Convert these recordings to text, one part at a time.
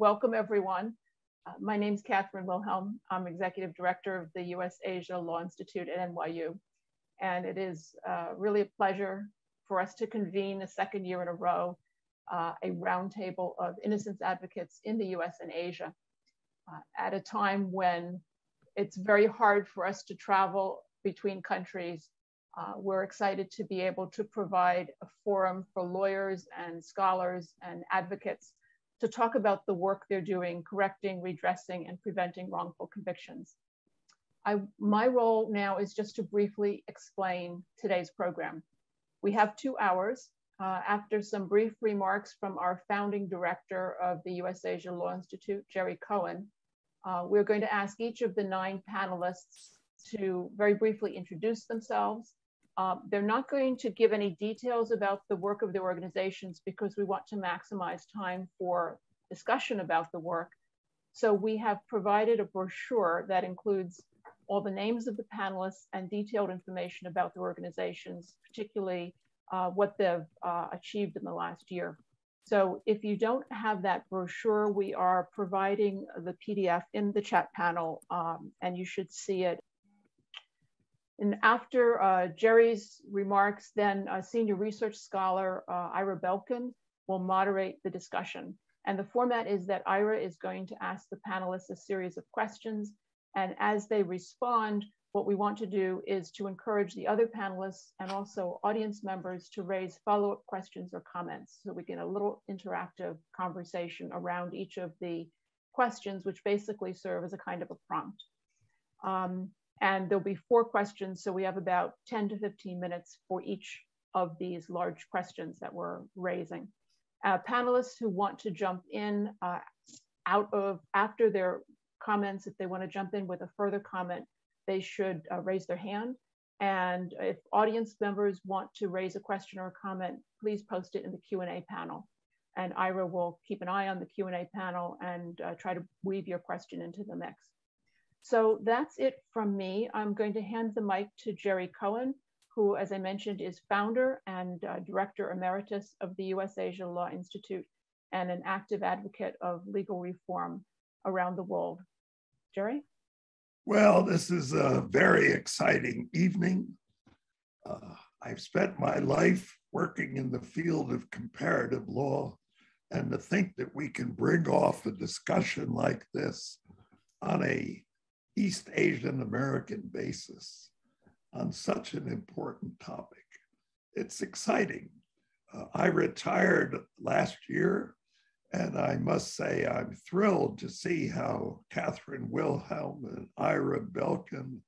welcome everyone. Uh, my name is Catherine Wilhelm. I'm Executive Director of the US Asia Law Institute at NYU. And it is uh, really a pleasure for us to convene the second year in a row uh, a roundtable of innocence advocates in the US and Asia uh, at a time when it's very hard for us to travel between countries. Uh, we're excited to be able to provide a forum for lawyers and scholars and advocates to talk about the work they're doing, correcting, redressing, and preventing wrongful convictions. I, my role now is just to briefly explain today's program. We have two hours. Uh, after some brief remarks from our founding director of the US Asia Law Institute, Jerry Cohen, uh, we're going to ask each of the nine panelists to very briefly introduce themselves. Uh, they're not going to give any details about the work of the organizations because we want to maximize time for discussion about the work. So we have provided a brochure that includes all the names of the panelists and detailed information about the organizations, particularly uh, what they've uh, achieved in the last year. So if you don't have that brochure, we are providing the PDF in the chat panel um, and you should see it. And after uh, Jerry's remarks, then senior research scholar uh, Ira Belkin will moderate the discussion. And the format is that Ira is going to ask the panelists a series of questions. And as they respond, what we want to do is to encourage the other panelists and also audience members to raise follow-up questions or comments so we get a little interactive conversation around each of the questions, which basically serve as a kind of a prompt. Um, and there'll be four questions, so we have about 10 to 15 minutes for each of these large questions that we're raising. Uh, panelists who want to jump in uh, out of after their comments, if they want to jump in with a further comment, they should uh, raise their hand. And if audience members want to raise a question or a comment, please post it in the Q&A panel. And Ira will keep an eye on the Q&A panel and uh, try to weave your question into the mix. So that's it from me. I'm going to hand the mic to Jerry Cohen, who, as I mentioned, is founder and uh, director emeritus of the US Asia Law Institute and an active advocate of legal reform around the world. Jerry? Well, this is a very exciting evening. Uh, I've spent my life working in the field of comparative law, and to think that we can bring off a discussion like this on a East Asian American basis on such an important topic, it's exciting. Uh, I retired last year and I must say, I'm thrilled to see how Catherine Wilhelm and Ira Belkin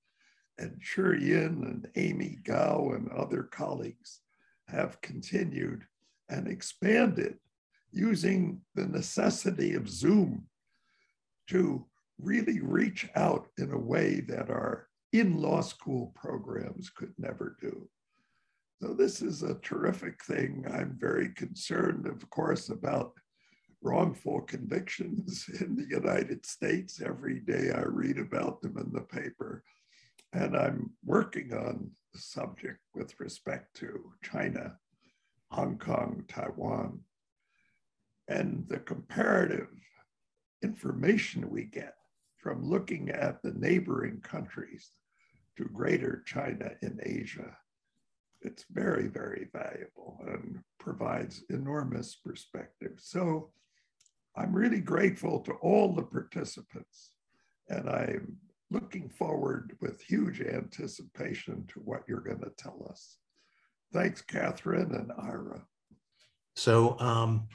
and Chur Yin and Amy Gao and other colleagues have continued and expanded using the necessity of Zoom to really reach out in a way that our in law school programs could never do. So this is a terrific thing. I'm very concerned, of course, about wrongful convictions in the United States. Every day I read about them in the paper. And I'm working on the subject with respect to China, Hong Kong, Taiwan. And the comparative information we get from looking at the neighboring countries to greater China in Asia, it's very, very valuable and provides enormous perspective. So I'm really grateful to all the participants, and I'm looking forward with huge anticipation to what you're going to tell us. Thanks, Catherine and Ira. So, um,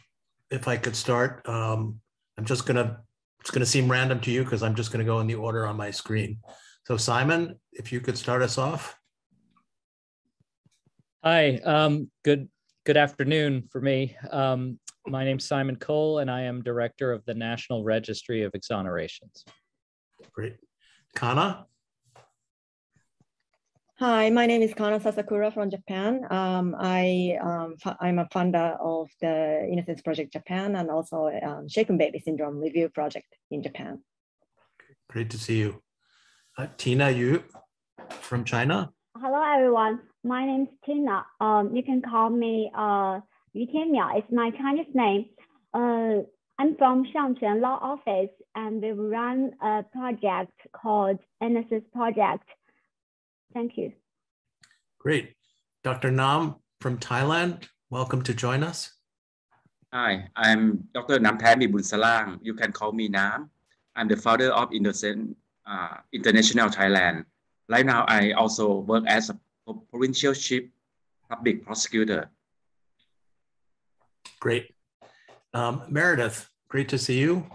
if I could start, um, I'm just going to, it's going to seem random to you because I'm just going to go in the order on my screen. So, Simon, if you could start us off. Hi, um, good good afternoon for me. Um, my name's Simon Cole, and I am director of the National Registry of Exonerations. Great. Kana? Hi, my name is Kana Sasakura from Japan. Um, I, um, I'm a founder of the Innocence Project Japan and also um, Shaken Baby Syndrome Review Project in Japan. Great to see you. Uh, Tina Yu from China. Hello, everyone. My name is Tina. Um, you can call me uh, Yu Tianmiao is my Chinese name. Uh, I'm from Shangquan Law Office, and we run a project called Innocence Project. Thank you. Great. Dr. Nam from Thailand, welcome to join us. Hi, I'm Dr. Nam Nampami Bunsalang. You can call me Nam. I'm the founder of Innocent uh, International Thailand. Right now, I also work as a provincial chief public prosecutor. Great. Um, Meredith, great to see you.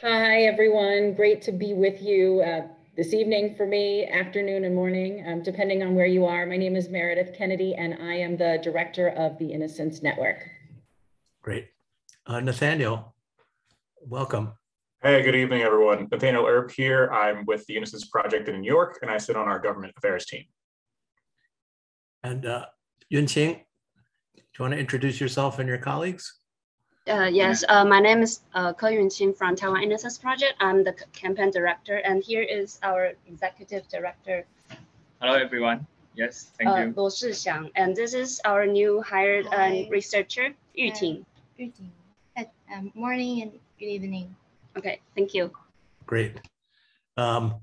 Hi, everyone. Great to be with you uh, this evening for me, afternoon and morning, um, depending on where you are. My name is Meredith Kennedy, and I am the director of the Innocence Network. Great. Uh, Nathaniel, welcome. Hey, good evening, everyone. Nathaniel Erb here. I'm with the Innocence Project in New York, and I sit on our government affairs team. And uh, Yunqing, do you want to introduce yourself and your colleagues? Uh, yes, uh, my name is uh, Ke Yunqing from Taiwan Innocence Project. I'm the campaign director, and here is our executive director. Hello, everyone. Yes, thank uh, you. Luo Shixiang, and this is our new hired uh, researcher, Yu Ting. Yu Ting. Um, morning and good evening. Okay, thank you. Great. Um,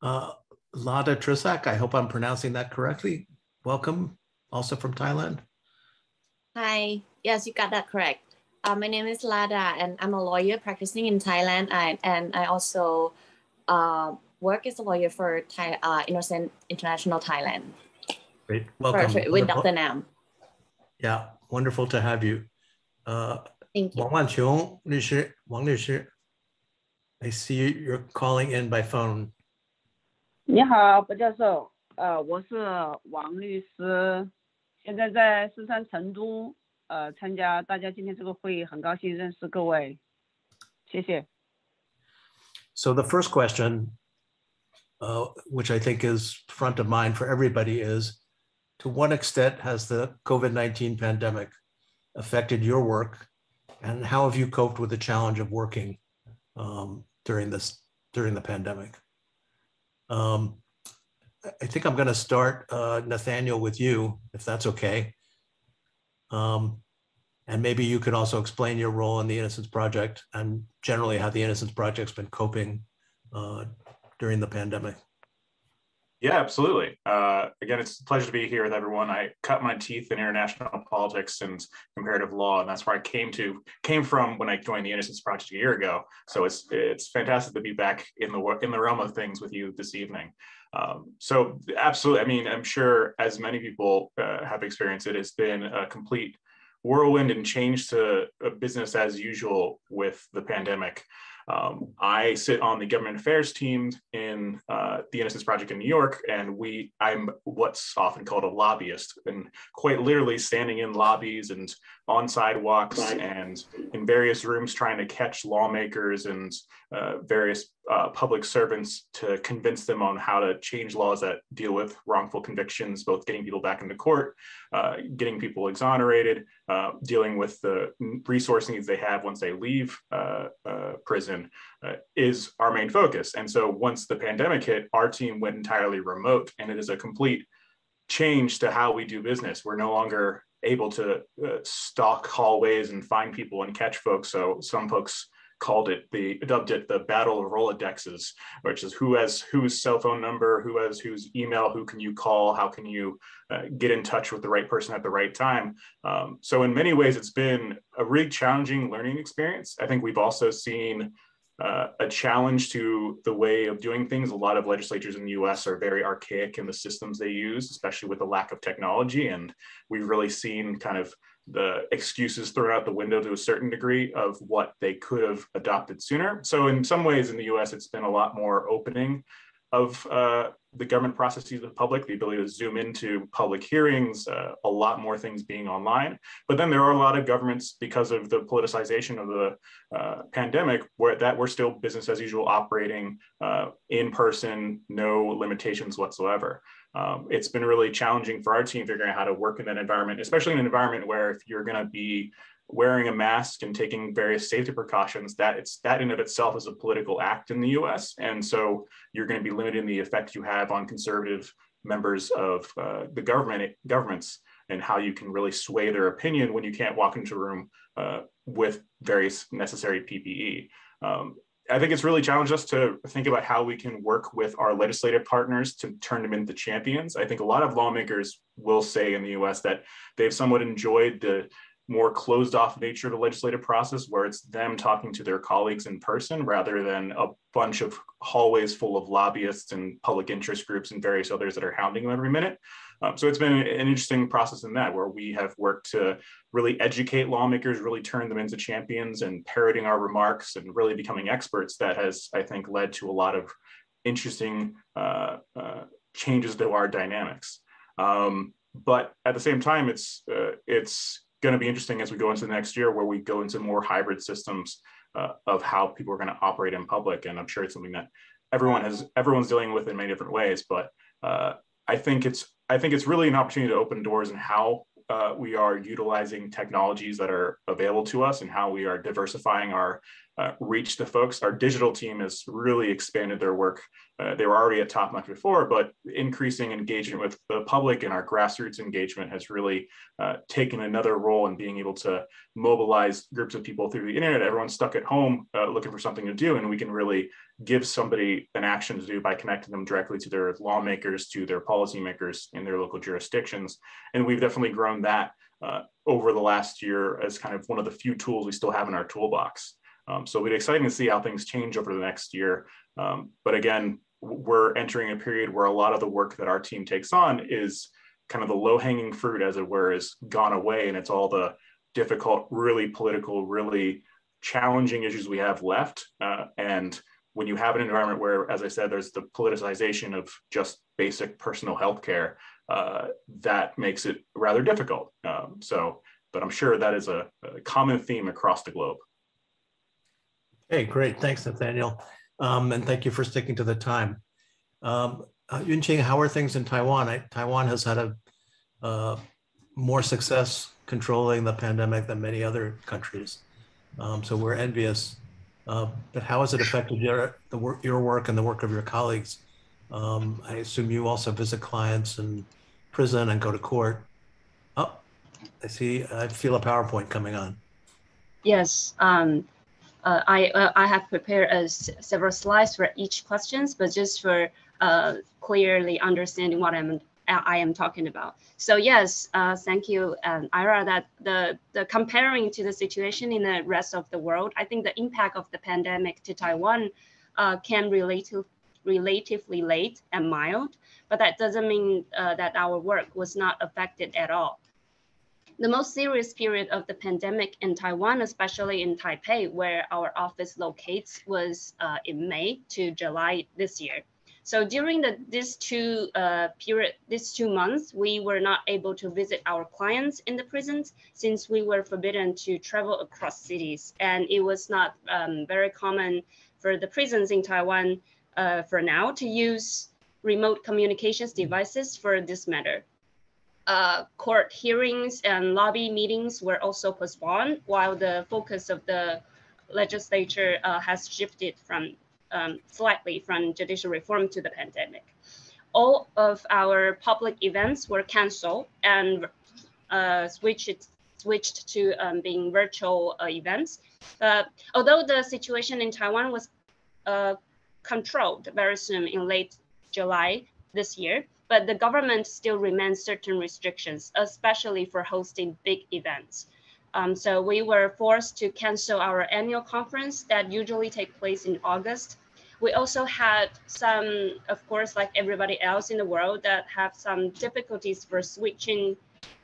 uh, Lada Trisak, I hope I'm pronouncing that correctly. Welcome, also from Thailand. Hi, yes, you got that correct. Uh, my name is Lada, and I'm a lawyer practicing in Thailand. I, and I also uh, work as a lawyer for Thai, uh, Innocent International Thailand. Great, welcome. For, with Dr. Nam. Yeah, wonderful to have you. Uh, Thank you. Wang Wanqiong 律师, Wang 律师, I see you're calling in by phone. 你好，白教授，呃，我是王律师，现在在四川成都， 呃，参加大家今天这个会议，很高兴认识各位，谢谢。 So the first question, uh, which I think is front of mind for everybody, is to what extent has the COVID-19 pandemic affected your work, and how have you coped with the challenge of working um, during this during the pandemic? Um, I think I'm going to start, uh, Nathaniel, with you, if that's okay. Um, and maybe you could also explain your role in the Innocence Project and generally how the Innocence Project's been coping uh, during the pandemic. Yeah, absolutely. Uh, again, it's a pleasure to be here with everyone. I cut my teeth in international politics and comparative law, and that's where I came to came from when I joined the Innocence Project a year ago. So it's it's fantastic to be back in the in the realm of things with you this evening. Um, so absolutely, I mean, I'm sure as many people uh, have experienced it, it's been a complete whirlwind and change to business as usual with the pandemic. Um, I sit on the government affairs team in uh, the Innocence Project in New York, and we I'm what's often called a lobbyist, and quite literally standing in lobbies and on sidewalks and in various rooms trying to catch lawmakers and uh, various uh, public servants to convince them on how to change laws that deal with wrongful convictions, both getting people back into court, uh, getting people exonerated, uh, dealing with the resource needs they have once they leave uh, uh, prison is our main focus. And so once the pandemic hit, our team went entirely remote, and it is a complete change to how we do business. We're no longer able to uh, stalk hallways and find people and catch folks. So some folks called it the dubbed it the battle of rolodexes which is who has whose cell phone number who has whose email who can you call how can you uh, get in touch with the right person at the right time um, so in many ways it's been a really challenging learning experience i think we've also seen uh, a challenge to the way of doing things. A lot of legislatures in the US are very archaic in the systems they use, especially with the lack of technology. And we've really seen kind of the excuses thrown out the window to a certain degree of what they could have adopted sooner. So in some ways in the US, it's been a lot more opening of uh, the government processes of the public, the ability to zoom into public hearings, uh, a lot more things being online. But then there are a lot of governments, because of the politicization of the uh, pandemic, where that we're still business as usual operating uh, in person, no limitations whatsoever. Um, it's been really challenging for our team figuring out how to work in that environment, especially in an environment where if you're going to be wearing a mask and taking various safety precautions, that it's that in of itself is a political act in the U.S. And so you're going to be limiting the effect you have on conservative members of uh, the government governments and how you can really sway their opinion when you can't walk into a room uh, with various necessary PPE. Um, I think it's really challenged us to think about how we can work with our legislative partners to turn them into champions. I think a lot of lawmakers will say in the US that they've somewhat enjoyed the more closed off nature of the legislative process where it's them talking to their colleagues in person rather than a bunch of hallways full of lobbyists and public interest groups and various others that are hounding them every minute. Um, so it's been an interesting process in that where we have worked to really educate lawmakers, really turn them into champions and parroting our remarks and really becoming experts that has, I think, led to a lot of interesting uh, uh, changes to our dynamics. Um, but at the same time, it's uh, it's going to be interesting as we go into the next year where we go into more hybrid systems uh, of how people are going to operate in public. And I'm sure it's something that everyone has everyone's dealing with in many different ways. But uh, I think it's I think it's really an opportunity to open doors and how uh, we are utilizing technologies that are available to us and how we are diversifying our uh, reach the folks. Our digital team has really expanded their work. Uh, they were already at top notch before, but increasing engagement with the public and our grassroots engagement has really uh, taken another role in being able to mobilize groups of people through the internet. Everyone's stuck at home uh, looking for something to do, and we can really give somebody an action to do by connecting them directly to their lawmakers, to their policymakers in their local jurisdictions. And we've definitely grown that uh, over the last year as kind of one of the few tools we still have in our toolbox. Um, so it'll be exciting to see how things change over the next year. Um, but again, we're entering a period where a lot of the work that our team takes on is kind of the low hanging fruit, as it were, is gone away. And it's all the difficult, really political, really challenging issues we have left. Uh, and when you have an environment where, as I said, there's the politicization of just basic personal health care, uh, that makes it rather difficult. Um, so, but I'm sure that is a, a common theme across the globe. Hey, great. Thanks, Nathaniel. Um, and thank you for sticking to the time. Um, uh, Yunqing, how are things in Taiwan? I, Taiwan has had a uh, more success controlling the pandemic than many other countries. Um, so we're envious. Uh, but how has it affected your, the work, your work and the work of your colleagues? Um, I assume you also visit clients in prison and go to court. Oh, I see. I feel a PowerPoint coming on. Yes. Um, uh, I, uh, I have prepared uh, several slides for each questions, but just for uh, clearly understanding what I'm I am talking about. So yes, uh, thank you, um, Ira. That the the comparing to the situation in the rest of the world, I think the impact of the pandemic to Taiwan uh, can relate to relatively late and mild, but that doesn't mean that our work was not affected at all the most serious period of the pandemic in Taiwan, especially in Taipei, where our office locates, was uh, in May to July this year. So during the this two uh, period, these two months, we were not able to visit our clients in the prisons since we were forbidden to travel across cities, and it was not um, very common for the prisons in Taiwan uh, for now to use remote communications devices for this matter uh, court hearings and lobby meetings were also postponed, while the focus of the legislature uh, has shifted from um, slightly from judicial reform to the pandemic. All of our public events were canceled and uh, switched switched to um, being virtual uh, events. although the situation in Taiwan was uh, controlled very soon in late July this year, but the government still remains certain restrictions, especially for hosting big events. Um, so we were forced to cancel our annual conference that usually take place in August. We also had some, of course, like everybody else in the world, that have some difficulties for switching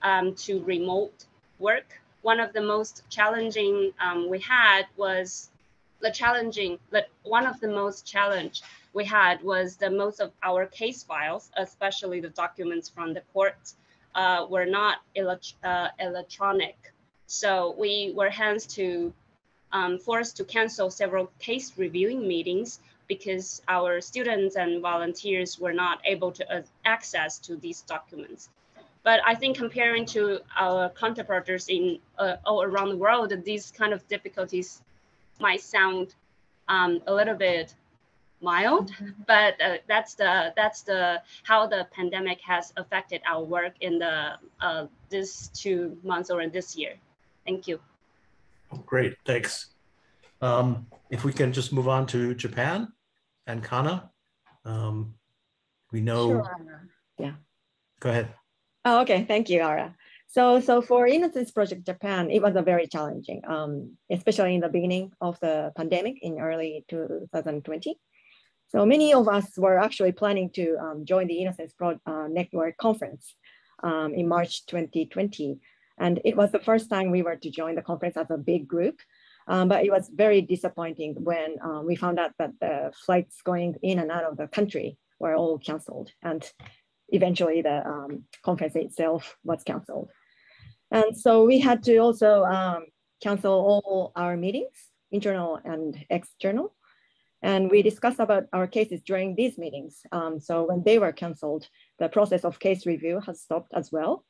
um, to remote work. One of the most challenging um, we had was the challenging, but one of the most challenge we had was that most of our case files, especially the documents from the courts, uh, were not uh, electronic. So we were hence to um, forced to cancel several case reviewing meetings because our students and volunteers were not able to uh, access to these documents. But I think comparing to our counterparts in uh, all around the world, these kind of difficulties might sound um, a little bit mild, but uh, that's the that's the how the pandemic has affected our work in the uh, this two months or in this year. Thank you. Great, thanks. Um, if we can just move on to Japan and Kana. Um, we know. Sure. Yeah. Go ahead. Oh, okay. Thank you, Ara. So, so for Innocence Project Japan, it was a very challenging, um, especially in the beginning of the pandemic in early 2020. So many of us were actually planning to um, join the Innocence Pro uh, Network conference um, in March 2020. And it was the first time we were to join the conference as a big group. Um, but it was very disappointing when um, we found out that the flights going in and out of the country were all canceled. And eventually the um, conference itself was canceled. And so we had to also um, cancel all our meetings, internal and external. And we discussed about our cases during these meetings. Um, so when they were canceled, the process of case review has stopped as well.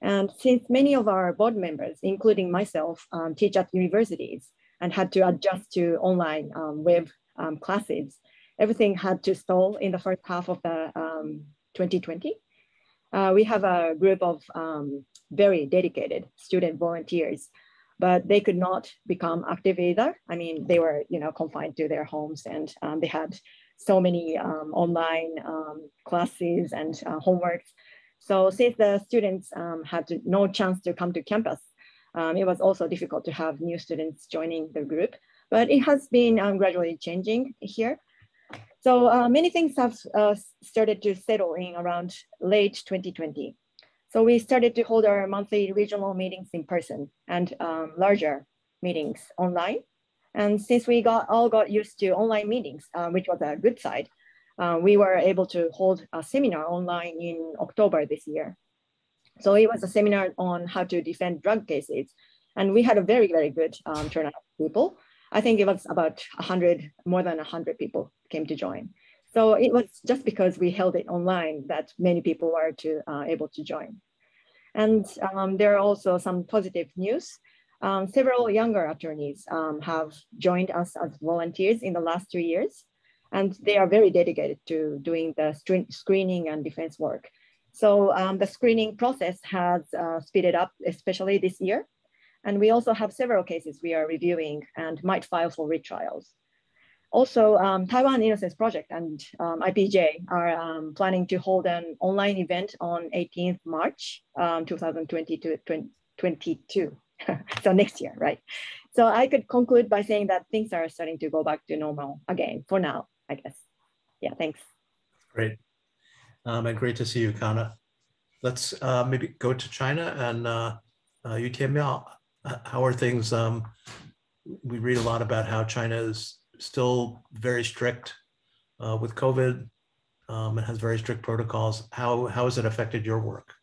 And since many of our board members, including myself, um, teach at universities and had to adjust to online um, web um, classes, everything had to stall in the first half of the 2020. Um, uh, we have a group of um, very dedicated student volunteers, but they could not become active either. I mean, they were, you know, confined to their homes and um, they had so many um, online um, classes and uh, homeworks. So since the students um, had no chance to come to campus, um, it was also difficult to have new students joining the group, but it has been gradually changing here. So uh, many things have uh, started to settle in around late 2020. So we started to hold our monthly regional meetings in person and um, larger meetings online. And since we got all got used to online meetings, uh, which was a good side, uh, we were able to hold a seminar online in October this year. So it was a seminar on how to defend drug cases. And we had a very, very good um, turnout of people. I think it was about 100, more than 100 people came to join. So it was just because we held it online that many people were to, uh, able to join. And um, there are also some positive news. Um, several younger attorneys um, have joined us as volunteers in the last two years, and they are very dedicated to doing the screening and defense work. So um, the screening process has uh, speeded up, especially this year. And we also have several cases we are reviewing and might file for retrials. Also, um, Taiwan Innocence Project and um, IPJ are um, planning to hold an online event on 18th March um, 2022. so next year, right? So I could conclude by saying that things are starting to go back to normal again for now, I guess. Yeah, thanks. Great. Um, and great to see you, Kana. Let's uh, maybe go to China and uh, uh, Miao. How are things? Um, we read a lot about how China is still very strict uh, with COVID um, and has very strict protocols. How, how has it affected your work?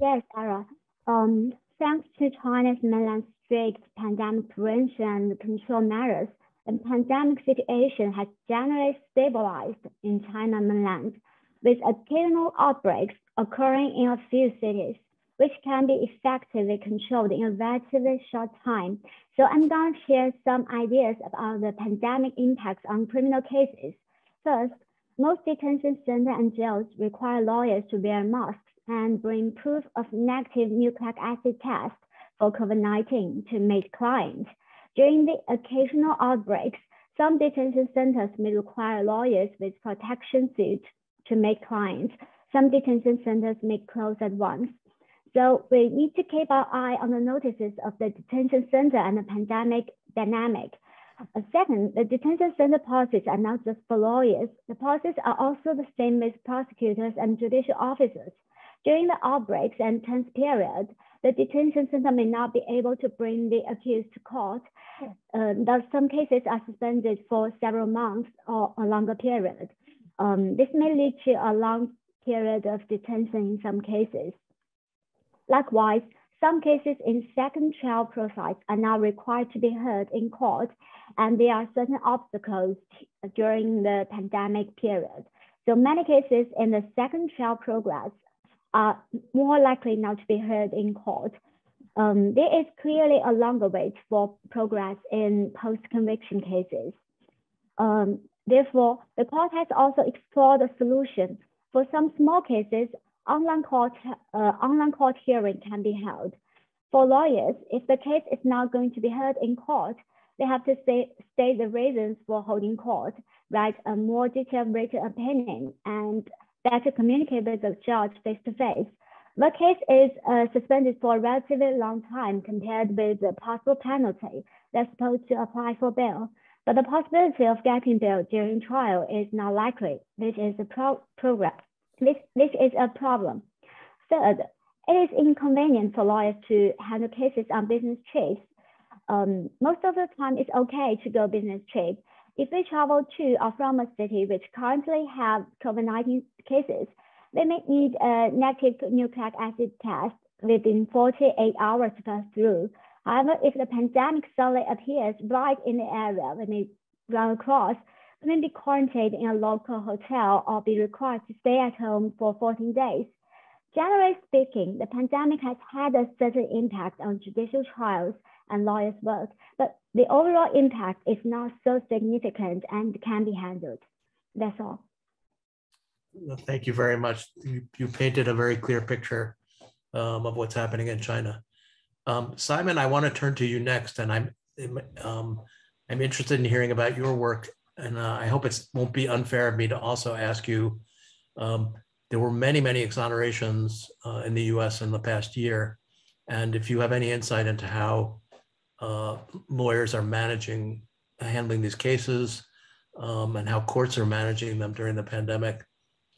Yes, Ara. Um, thanks to China's mainland strict pandemic prevention and control measures, the pandemic situation has generally stabilized in China mainland, with occasional outbreaks occurring in a few cities which can be effectively controlled in a relatively short time. So I'm going to share some ideas about the pandemic impacts on criminal cases. First, most detention centers and jails require lawyers to wear masks and bring proof of negative nucleic acid test for COVID-19 to meet clients. During the occasional outbreaks, some detention centers may require lawyers with protection suits to meet clients. Some detention centers may close at once. So we need to keep our eye on the notices of the detention center and the pandemic dynamic. Uh, second, the detention center policies are not just for lawyers. The policies are also the same with prosecutors and judicial officers. During the outbreaks and tense period, the detention center may not be able to bring the accused to court. Uh, thus, some cases are suspended for several months or a longer period. Um, this may lead to a long period of detention in some cases. Likewise, some cases in second trial process are now required to be heard in court, and there are certain obstacles during the pandemic period. So many cases in the second trial progress are more likely now to be heard in court. Um, there is clearly a longer wait for progress in post-conviction cases. Um, Therefore, the court has also explored a solution. For some small cases, online court, uh, online court hearing can be held. For lawyers, if the case is not going to be heard in court, they have to say, state the reasons for holding court, write a more detailed written opinion, and better communicate with the judge face to face. The case is uh, suspended for a relatively long time compared with the possible penalty that's supposed to apply for bail. But the possibility of getting bail during trial is not likely. This is a pro program. This, this is a problem. Third, it is inconvenient for lawyers to handle cases on business trips. Um, most of the time, it's okay to go business trip. If they travel to or from a city which currently have COVID-19 cases, they may need a negative nucleic acid test within 48 hours to pass through. However, if the pandemic suddenly appears right in the area when they run across, may be quarantined in a local hotel or be required to stay at home for 14 days. Generally speaking, the pandemic has had a certain impact on judicial trials and lawyers' work, but the overall impact is not so significant and can be handled. That's all. Thank you very much. You, you painted a very clear picture um, of what's happening in China. Um, Simon, I want to turn to you next, and I'm um, I'm interested in hearing about your work, and uh, I hope it won't be unfair of me to also ask you. Um, there were many, many exonerations uh, in the U.S. in the past year, and if you have any insight into how uh, lawyers are managing, handling these cases, um, and how courts are managing them during the pandemic,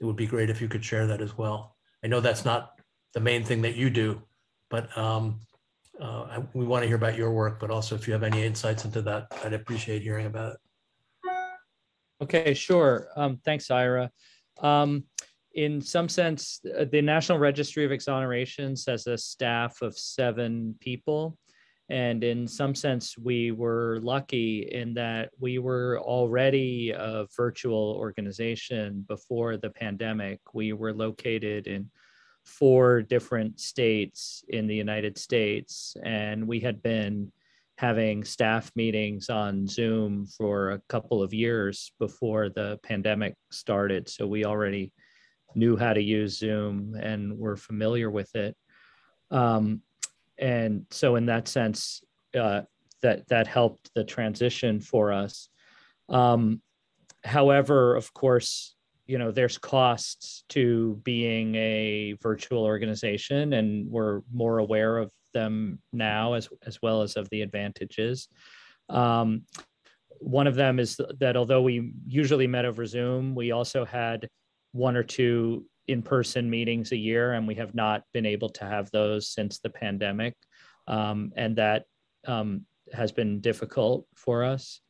it would be great if you could share that as well. I know that's not the main thing that you do, but um, uh, we want to hear about your work, but also if you have any insights into that, I'd appreciate hearing about it. Okay, sure. Um, thanks, Ira. Um, in some sense, uh, the National Registry of Exonerations has a staff of seven people. And in some sense, we were lucky in that we were already a virtual organization before the pandemic. We were located in four different states in the United States, and we had been having staff meetings on Zoom for a couple of years before the pandemic started. So we already knew how to use Zoom and were familiar with it. Um, and so in that sense uh, that that helped the transition for us um, however of course you know there's costs to being a virtual organization and we're more aware of them now as as well as of the advantages um, one of them is that although we usually met over zoom we also had one or two in-person meetings a year, and we have not been able to have those since the pandemic, um, and that um, has been difficult for us.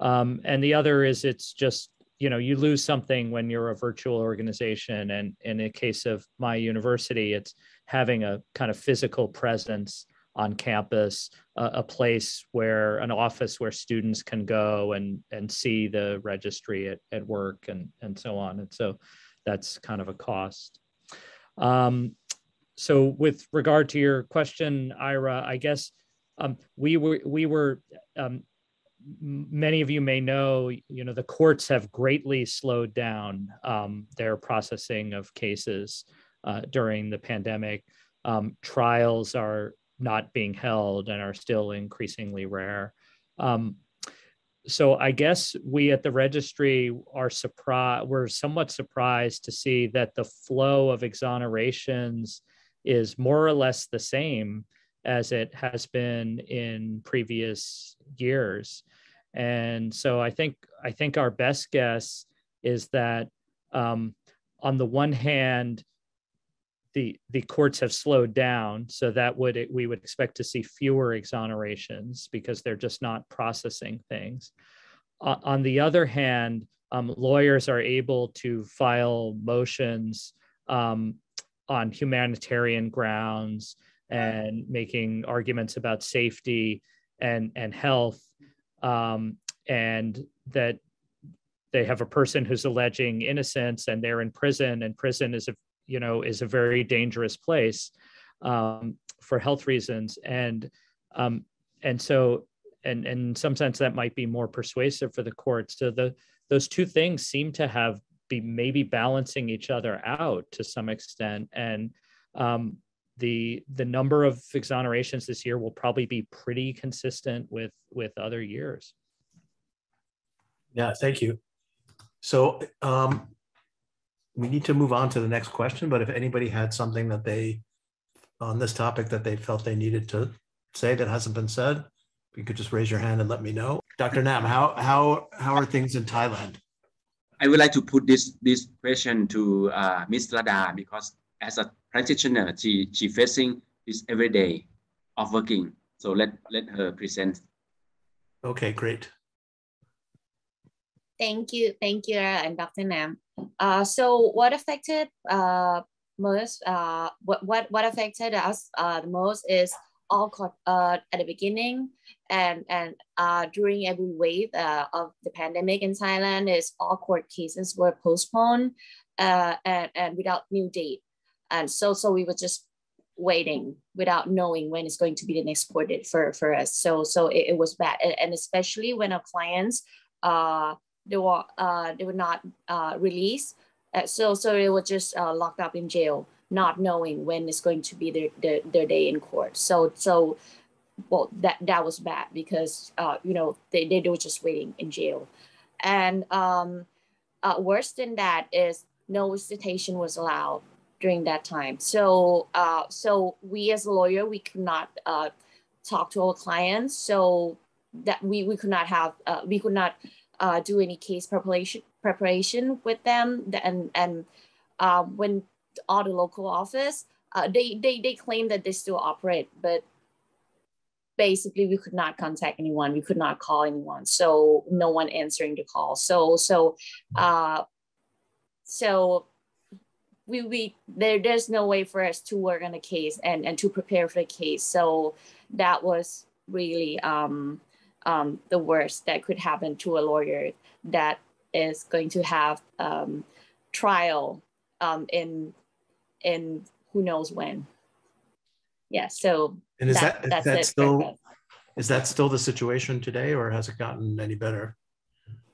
Um, and the other is it's just you know you lose something when you're a virtual organization, and in the case of my university, it's having a kind of physical presence on campus, a place where an office where students can go and and see the registry at, at work and and so on. And so that's kind of a cost. Um, so with regard to your question, Ira, I guess um, we were we were um, many of you may know, you know, the courts have greatly slowed down um, their processing of cases uh, during the pandemic. Um, trials are not being held and are still increasingly rare. Um, so I guess we at the registry are surprised. We're somewhat surprised to see that the flow of exonerations is more or less the same as it has been in previous years. And so I think I think our best guess is that um, on the one hand, the the courts have slowed down so that would we would expect to see fewer exonerations because they're just not processing things. Uh, on the other hand um, lawyers are able to file motions um, on humanitarian grounds and making arguments about safety and and health um, and that they have a person who's alleging innocence and they're in prison and prison is a you know is a very dangerous place um, for health reasons and um, and so and, and in some sense that might be more persuasive for the courts so the those two things seem to have be maybe balancing each other out to some extent. And um, the the number of exonerations this year will probably be pretty consistent with with other years. Yeah, thank you. So um, we need to move on to the next question, but if anybody had something that they, on this topic that they felt they needed to say that hasn't been said, you could just raise your hand and let me know. Dr. Nam, how, how, how are things in Thailand? I would like to put this, this question to uh, Ms. Lada because as a practitioner, she, she facing this every day of working. So let, let her present. Okay, great. Thank you, thank you, and Dr. Nam. Uh, so what affected uh, most, uh, what, what, what affected us uh, the most is all court, uh, at the beginning and, and uh, during every wave uh, of the pandemic in Thailand is all court cases were postponed uh, and, and without new date. And so, so we were just waiting without knowing when it's going to be the next court date for, for us. So, so it, it was bad. And especially when our clients, uh, they were uh, they were not uh, released. Uh, so so they were just uh, locked up in jail, not knowing when it's going to be their, their, their day in court. So so well that that was bad because uh, you know they, they were just waiting in jail, and um, uh, worse than that is no visitation was allowed during that time. So uh, so we as a lawyer we could not uh, talk to our clients. So that we, we could not have we could not uh, do any case preparation preparation with them. And and uh, when all the local office, uh, they they they claim that they still operate, but basically we could not contact anyone. We could not call anyone. So no one answering the call. So so uh, so we we there there's no way for us to work on the case and and to prepare for the case. So that was really um um, the worst that could happen to a lawyer that is going to have um, trial um, in in who knows when. Yeah. So and is that, that, that's that still is that still the situation today, or has it gotten any better?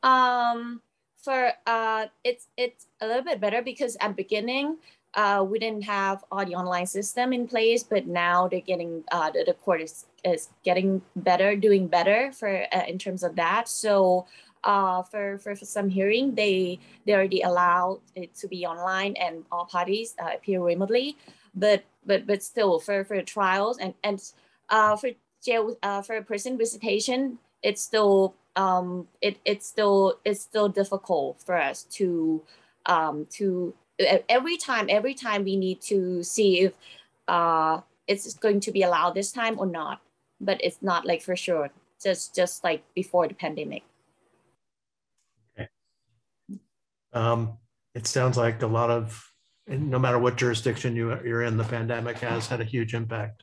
Um, for uh, it's it's a little bit better because at beginning uh, we didn't have all the online system in place, but now they're getting uh, the, the court is, is getting better, doing better for uh, in terms of that. So uh, for, for, for some hearing, they they already allow it to be online and all parties uh, appear remotely, but but but still for for trials and and uh, for jail uh, for prison visitation, it's still um it it's still it's still difficult for us to um to every time every time we need to see if uh, it's going to be allowed this time or not but it's not like for sure. Just just like before the pandemic. Okay. Um, it sounds like a lot of no matter what jurisdiction you, you're in the pandemic has had a huge impact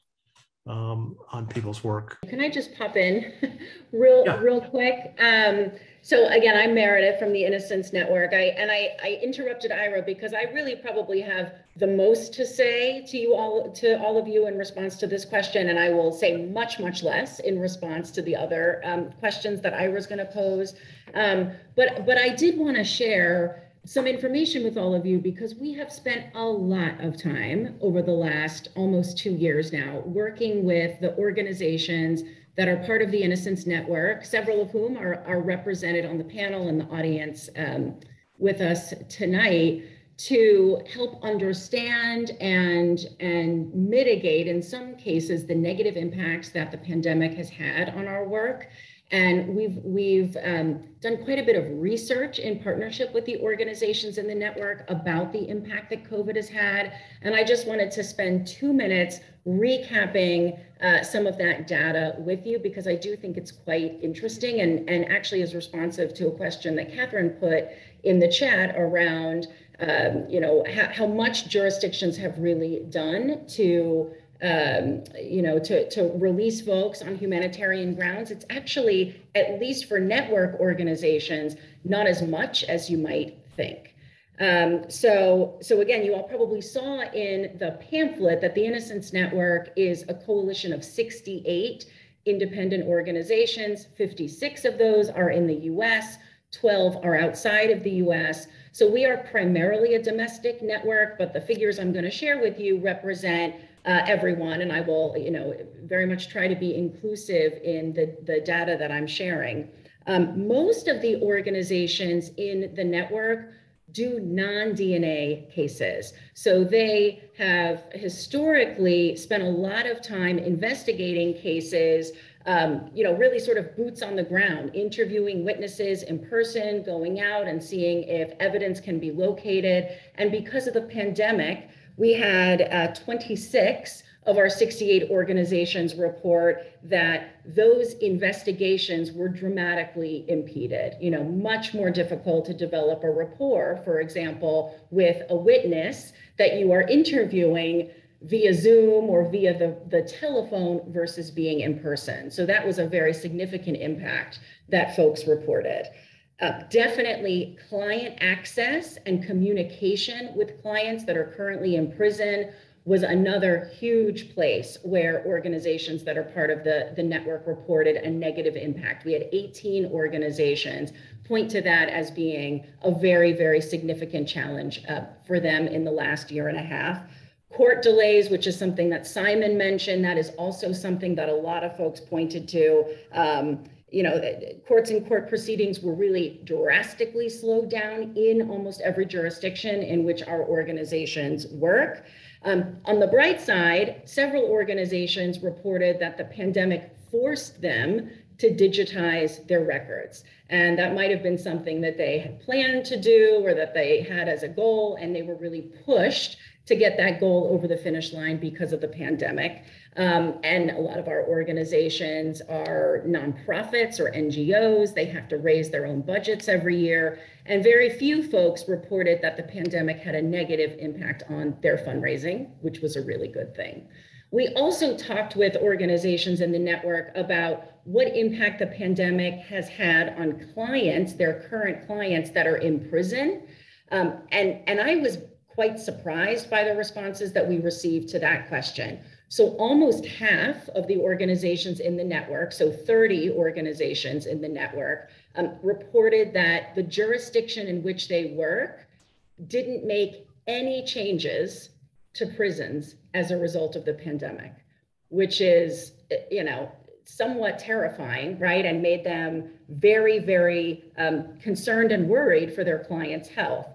um, on people's work. Can I just pop in real, yeah. real quick? Um, so again, I'm Meredith from the Innocence Network. I and I, I interrupted Ira because I really probably have the most to say to you all, to all of you in response to this question, and I will say much, much less in response to the other um, questions that Ira's going to pose. Um, but but I did want to share some information with all of you because we have spent a lot of time over the last almost two years now working with the organizations that are part of the Innocence Network, several of whom are, are represented on the panel and the audience um, with us tonight to help understand and and mitigate in some cases the negative impacts that the pandemic has had on our work and we've, we've um, done quite a bit of research in partnership with the organizations in the network about the impact that COVID has had. And I just wanted to spend two minutes recapping uh, some of that data with you because I do think it's quite interesting and, and actually is responsive to a question that Catherine put in the chat around um, you know, how, how much jurisdictions have really done to um, you know, to, to release folks on humanitarian grounds. It's actually, at least for network organizations, not as much as you might think. Um, so, so again, you all probably saw in the pamphlet that the Innocence Network is a coalition of 68 independent organizations. 56 of those are in the US, 12 are outside of the US. So we are primarily a domestic network, but the figures I'm going to share with you represent uh, everyone, and I will, you know, very much try to be inclusive in the, the data that I'm sharing. Um, most of the organizations in the network do non-DNA cases. So they have historically spent a lot of time investigating cases, um, you know, really sort of boots on the ground, interviewing witnesses in person, going out and seeing if evidence can be located. And because of the pandemic, we had uh, 26 of our 68 organizations report that those investigations were dramatically impeded. You know, much more difficult to develop a rapport, for example, with a witness that you are interviewing via Zoom or via the, the telephone versus being in person. So that was a very significant impact that folks reported. Uh, definitely client access and communication with clients that are currently in prison was another huge place where organizations that are part of the, the network reported a negative impact. We had 18 organizations point to that as being a very, very significant challenge uh, for them in the last year and a half. Court delays, which is something that Simon mentioned, that is also something that a lot of folks pointed to. Um, you know, courts and court proceedings were really drastically slowed down in almost every jurisdiction in which our organizations work. Um, on the bright side, several organizations reported that the pandemic forced them to digitize their records. And that might have been something that they had planned to do or that they had as a goal, and they were really pushed to get that goal over the finish line because of the pandemic. Um, and a lot of our organizations are nonprofits or NGOs. They have to raise their own budgets every year. And very few folks reported that the pandemic had a negative impact on their fundraising, which was a really good thing. We also talked with organizations in the network about what impact the pandemic has had on clients, their current clients that are in prison. Um, and, and I was quite surprised by the responses that we received to that question. So almost half of the organizations in the network, so 30 organizations in the network, um, reported that the jurisdiction in which they work didn't make any changes to prisons as a result of the pandemic, which is, you know, somewhat terrifying, right? And made them very, very um, concerned and worried for their clients' health.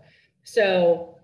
So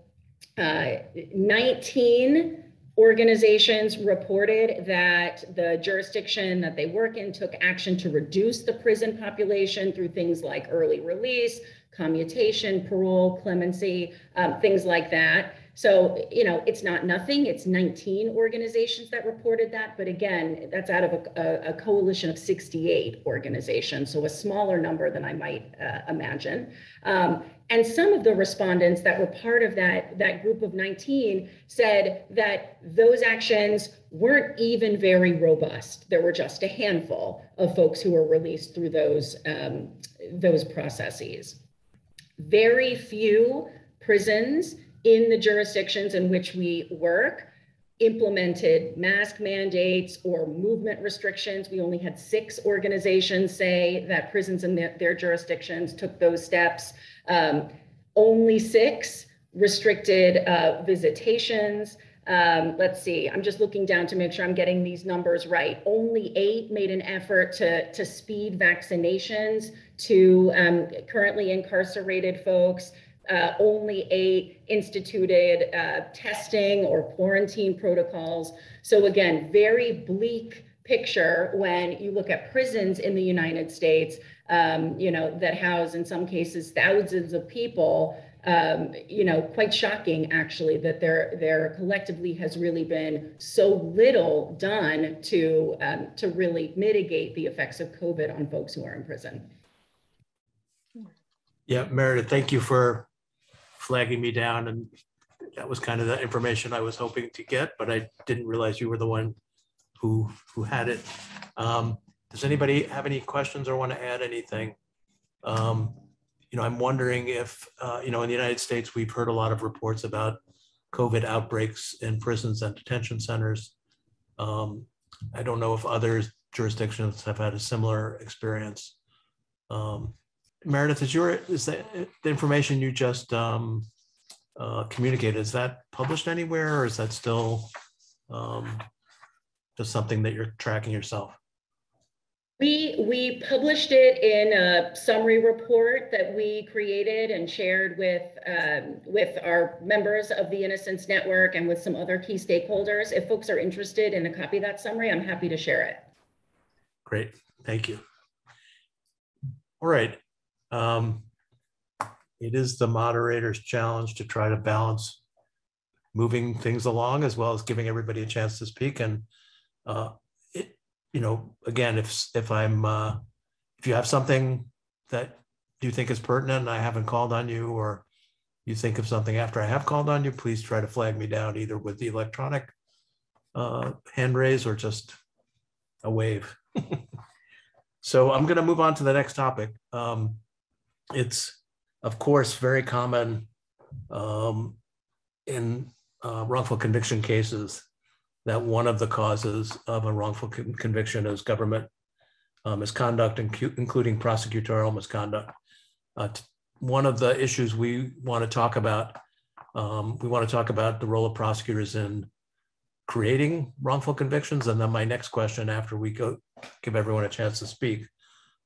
uh, 19 organizations reported that the jurisdiction that they work in took action to reduce the prison population through things like early release, commutation, parole, clemency, um, things like that. So, you know, it's not nothing. It's 19 organizations that reported that. But again, that's out of a, a coalition of 68 organizations, so a smaller number than I might uh, imagine. Um, and some of the respondents that were part of that, that group of 19 said that those actions weren't even very robust. There were just a handful of folks who were released through those, um, those processes. Very few prisons in the jurisdictions in which we work implemented mask mandates or movement restrictions. We only had six organizations say that prisons in their, their jurisdictions took those steps. Um, only six restricted uh, visitations. Um, let's see, I'm just looking down to make sure I'm getting these numbers right. Only eight made an effort to, to speed vaccinations to um, currently incarcerated folks uh, only eight instituted uh, testing or quarantine protocols. So again, very bleak picture when you look at prisons in the United States, um, you know, that house in some cases thousands of people. Um, you know, quite shocking actually that there there collectively has really been so little done to um, to really mitigate the effects of COVID on folks who are in prison. Yeah, Meredith, thank you for flagging me down and that was kind of the information I was hoping to get, but I didn't realize you were the one who who had it. Um, does anybody have any questions or want to add anything? Um, you know, I'm wondering if, uh, you know, in the United States, we've heard a lot of reports about COVID outbreaks in prisons and detention centers. Um, I don't know if other jurisdictions have had a similar experience. Um, Meredith, is your is that the information you just um, uh, communicated? Is that published anywhere, or is that still um, just something that you're tracking yourself? We, we published it in a summary report that we created and shared with, um, with our members of the Innocence Network and with some other key stakeholders. If folks are interested in a copy of that summary, I'm happy to share it. Great, thank you. All right. Um, it is the moderator's challenge to try to balance moving things along as well as giving everybody a chance to speak. And uh, you know, again, if if I'm uh, if you have something that you think is pertinent and I haven't called on you, or you think of something after I have called on you, please try to flag me down either with the electronic uh, hand raise or just a wave. so I'm going to move on to the next topic. Um, it's, of course, very common um, in uh, wrongful conviction cases that one of the causes of a wrongful con conviction is government uh, misconduct, including prosecutorial misconduct. Uh, one of the issues we want to talk about, um, we want to talk about the role of prosecutors in creating wrongful convictions. And then my next question after we go give everyone a chance to speak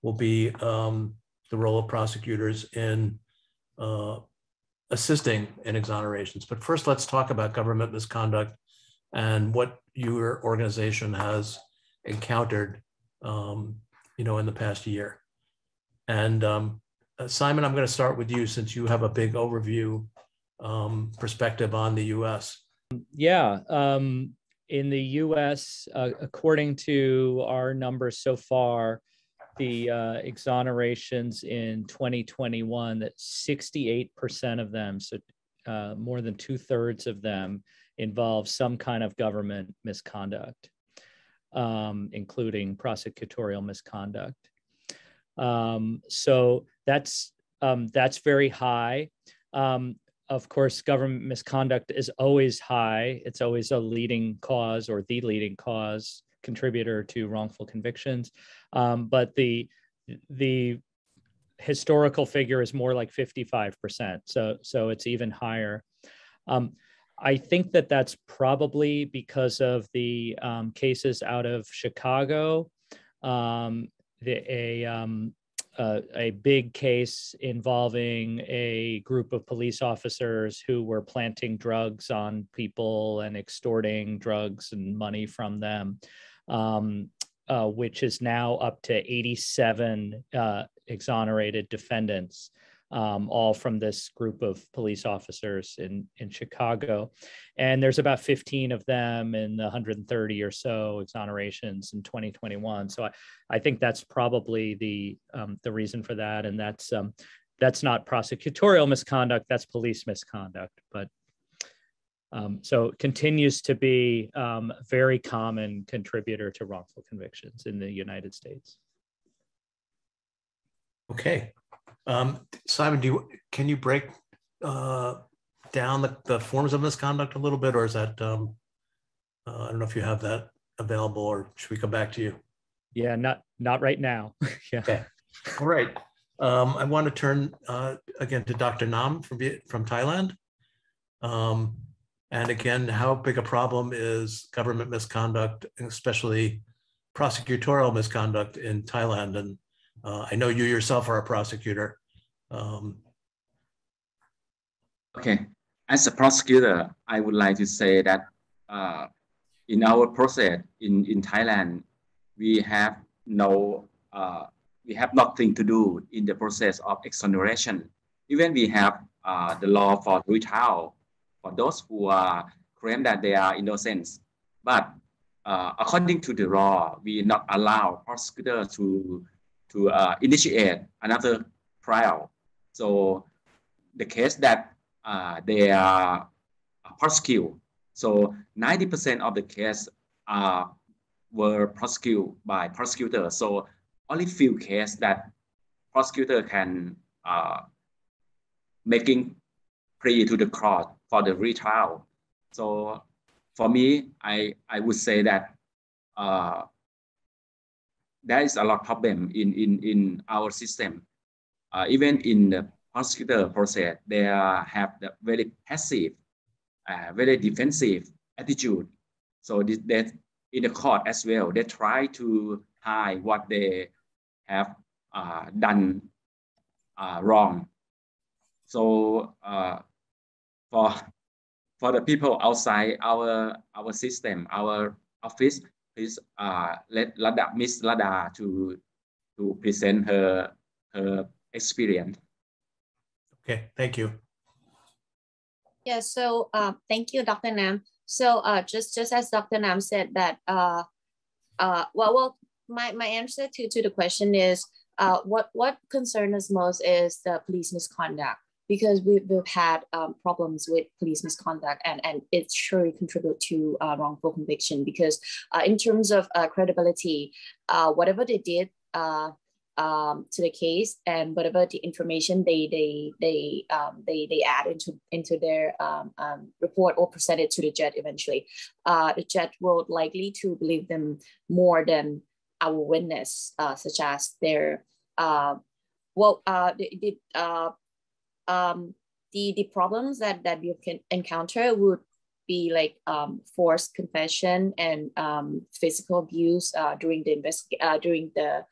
will be um, the role of prosecutors in uh, assisting in exonerations. But first, let's talk about government misconduct and what your organization has encountered, um, you know, in the past year. And um, uh, Simon, I'm going to start with you since you have a big overview um, perspective on the U.S. Yeah, um, in the U.S., uh, according to our numbers so far, the uh, exonerations in 2021 that 68% of them, so uh, more than two thirds of them, involve some kind of government misconduct, um, including prosecutorial misconduct. Um, so that's um, that's very high. Um, of course, government misconduct is always high. It's always a leading cause or the leading cause contributor to wrongful convictions. Um, but the the historical figure is more like 55%. So so it's even higher. Um, I think that that's probably because of the um, cases out of Chicago. Um, the, a um, uh, a big case involving a group of police officers who were planting drugs on people and extorting drugs and money from them um, uh, which is now up to 87 uh, exonerated defendants, um, all from this group of police officers in, in Chicago. And there's about 15 of them in the 130 or so exonerations in 2021. So I, I think that's probably the, um, the reason for that. And that's, um, that's not prosecutorial misconduct, that's police misconduct. But um, so it continues to be um, a very common contributor to wrongful convictions in the United States. Okay. Um, Simon, do you, can you break uh, down the, the, forms of misconduct a little bit, or is that, um, uh, I don't know if you have that available, or should we come back to you? Yeah, not not right now. yeah. Okay. All right. Um, I want to turn uh, again to Dr. Nam from, from Thailand. Um, and again, how big a problem is government misconduct, especially prosecutorial misconduct in Thailand? And uh, I know you yourself are a prosecutor. Um, okay, as a prosecutor, I would like to say that uh, in our process in, in Thailand, we have no, uh, we have nothing to do in the process of exoneration. Even we have uh, the law for retrial for those who are claim that they are innocent. But uh, according to the law, we not allow prosecutor to to uh, initiate another trial. So the case that uh, they are prosecuted, so 90% of the case uh, were prosecuted by prosecutor. So only few cases that prosecutor can uh, making plea to the court for the retrial. So for me, I, I would say that uh, there is a lot of problem in, in, in our system. uh, even in the prosecutor process, they have the very passive, uh, very defensive attitude. So that in the court as well, they try to hide what they have uh, done uh, wrong. So uh, for for the people outside our our system, our office, please uh, let Lada, Miss Lada to to present her her experience. Okay, thank you. Yeah, so uh, thank you, Dr. Nam. So uh, just just as Dr. Nam said that, uh, uh, well, well, my, my answer to, to the question is, uh, what what concerns us most is the police misconduct because we've, we've had um, problems with police misconduct and, and it surely contribute to uh, wrongful conviction because uh, in terms of uh, credibility, uh, whatever they did uh, um, to the case and whatever the information they they they um, they they add into into their um, um, report or present it to the judge eventually, uh, the judge will likely to believe them more than our witness, such as their well uh, the uh, um, the the problems that that you can encounter would be like um, forced confession and um, physical abuse uh, during the invest uh, during the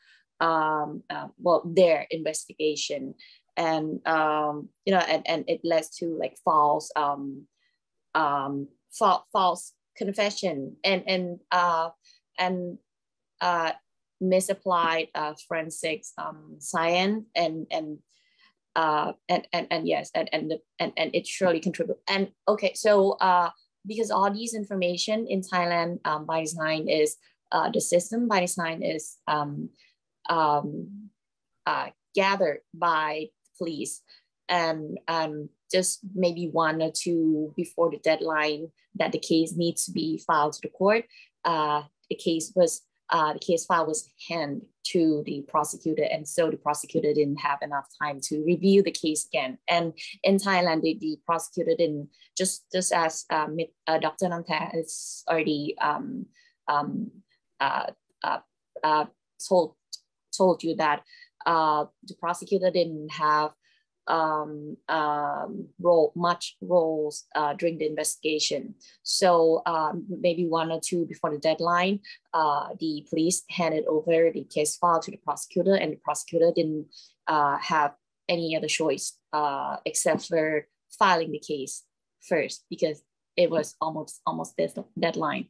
um, uh, well their investigation. And um, you know and, and it leads to like false um, um, fa- false confession and and uh, and uh, misapplied uh, forensics um, science and and uh, and, and and yes and and the, and, and it surely contribute and okay so uh, because all these information in Thailand um, by design is uh, the system by design is um, um, uh, gathered by police and um, just maybe one or two before the deadline that the case needs to be filed to the court. Uh, the case was uh, the case file was handed to the prosecutor, and so the prosecutor didn't have enough time to review the case again. And in Thailand, the, the prosecutor didn't just just as um, uh, Dr. Namta has already um, um, uh, uh, uh told told you that uh, the prosecutor didn't have um, um, role much roles uh, during the investigation. So um, maybe one or two before the deadline, uh, the police handed over the case file to the prosecutor, and the prosecutor didn't uh, have any other choice uh, except for filing the case first because it was almost almost this deadline.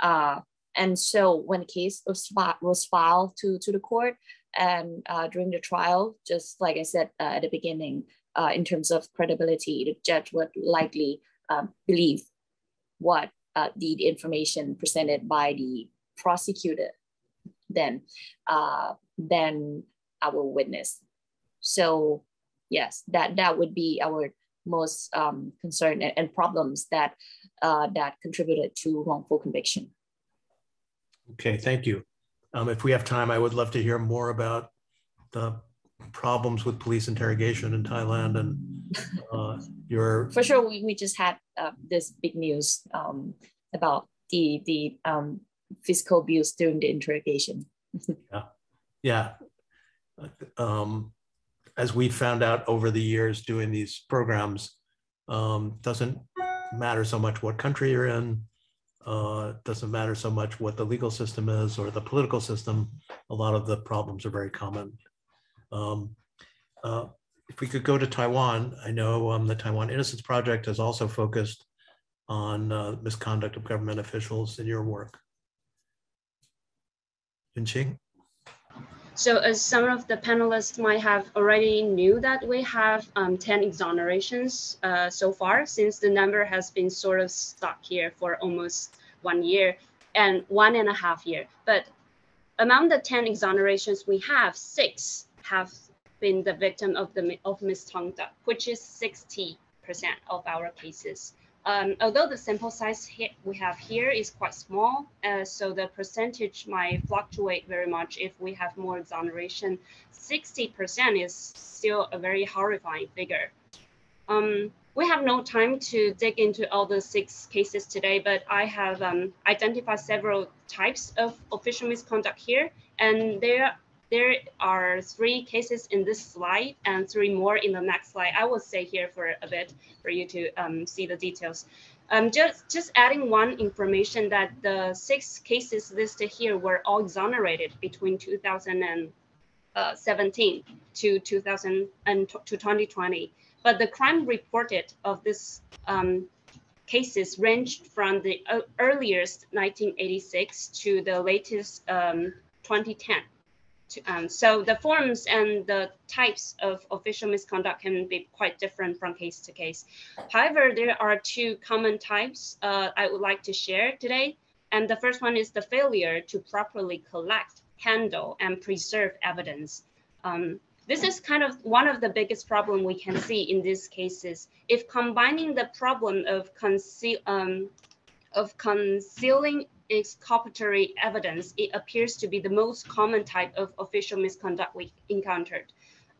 Uh, and so when the case was, was filed to, to the court and uh, during the trial, just like I said uh, at the beginning, uh, in terms of credibility, the judge would likely um, believe what uh, the, information presented by the prosecutor then uh, than our witness. So yes, that, that would be our most um, concern and, and problems that, uh, that contributed to wrongful conviction. Okay, thank you. Um, if we have time, I would love to hear more about the problems with police interrogation in Thailand and uh, your. For sure, we, we just had uh, this big news um, about the the um, physical abuse during the interrogation. yeah, yeah. Um, as we found out over the years doing these programs, um, doesn't matter so much what country you're in, uh, doesn't matter so much what the legal system is or the political system. A lot of the problems are very common. Um, uh, if we could go to Taiwan, I know um, the Taiwan Innocence Project has also focused on uh, misconduct of government officials in your work. Yunqing? So as some of the panelists might have already knew that we have um, 10 exonerations uh, so far since the number has been sort of stuck here for almost one year and one and a half year. But among the 10 exonerations we have, six have been the victim of the of misconduct, which is 60% of our cases. Um, although the sample size we have here is quite small, uh, so the percentage might fluctuate very much if we have more exoneration. 60% is still a very horrifying figure. Um, we have no time to dig into all the six cases today, but I have um, identified several types of official misconduct here, and there there are three cases in this slide and three more in the next slide. I will stay here for a bit for you to um, see the details. Um, just, just adding one information that the six cases listed here were all exonerated between 2017 uh, to 2000 and to 2020. But the crime reported of this um, cases ranged from the earliest 1986 to the latest um, 2010. To, um, so the forms and the types of official misconduct can be quite different from case to case. However, there are two common types uh, I would like to share today. And the first one is the failure to properly collect, handle, and preserve evidence. Um, this is kind of one of the biggest problem we can see in these cases. If combining the problem of, conceal, um, of concealing exculpatory evidence, it appears to be the most common type of official misconduct we encountered.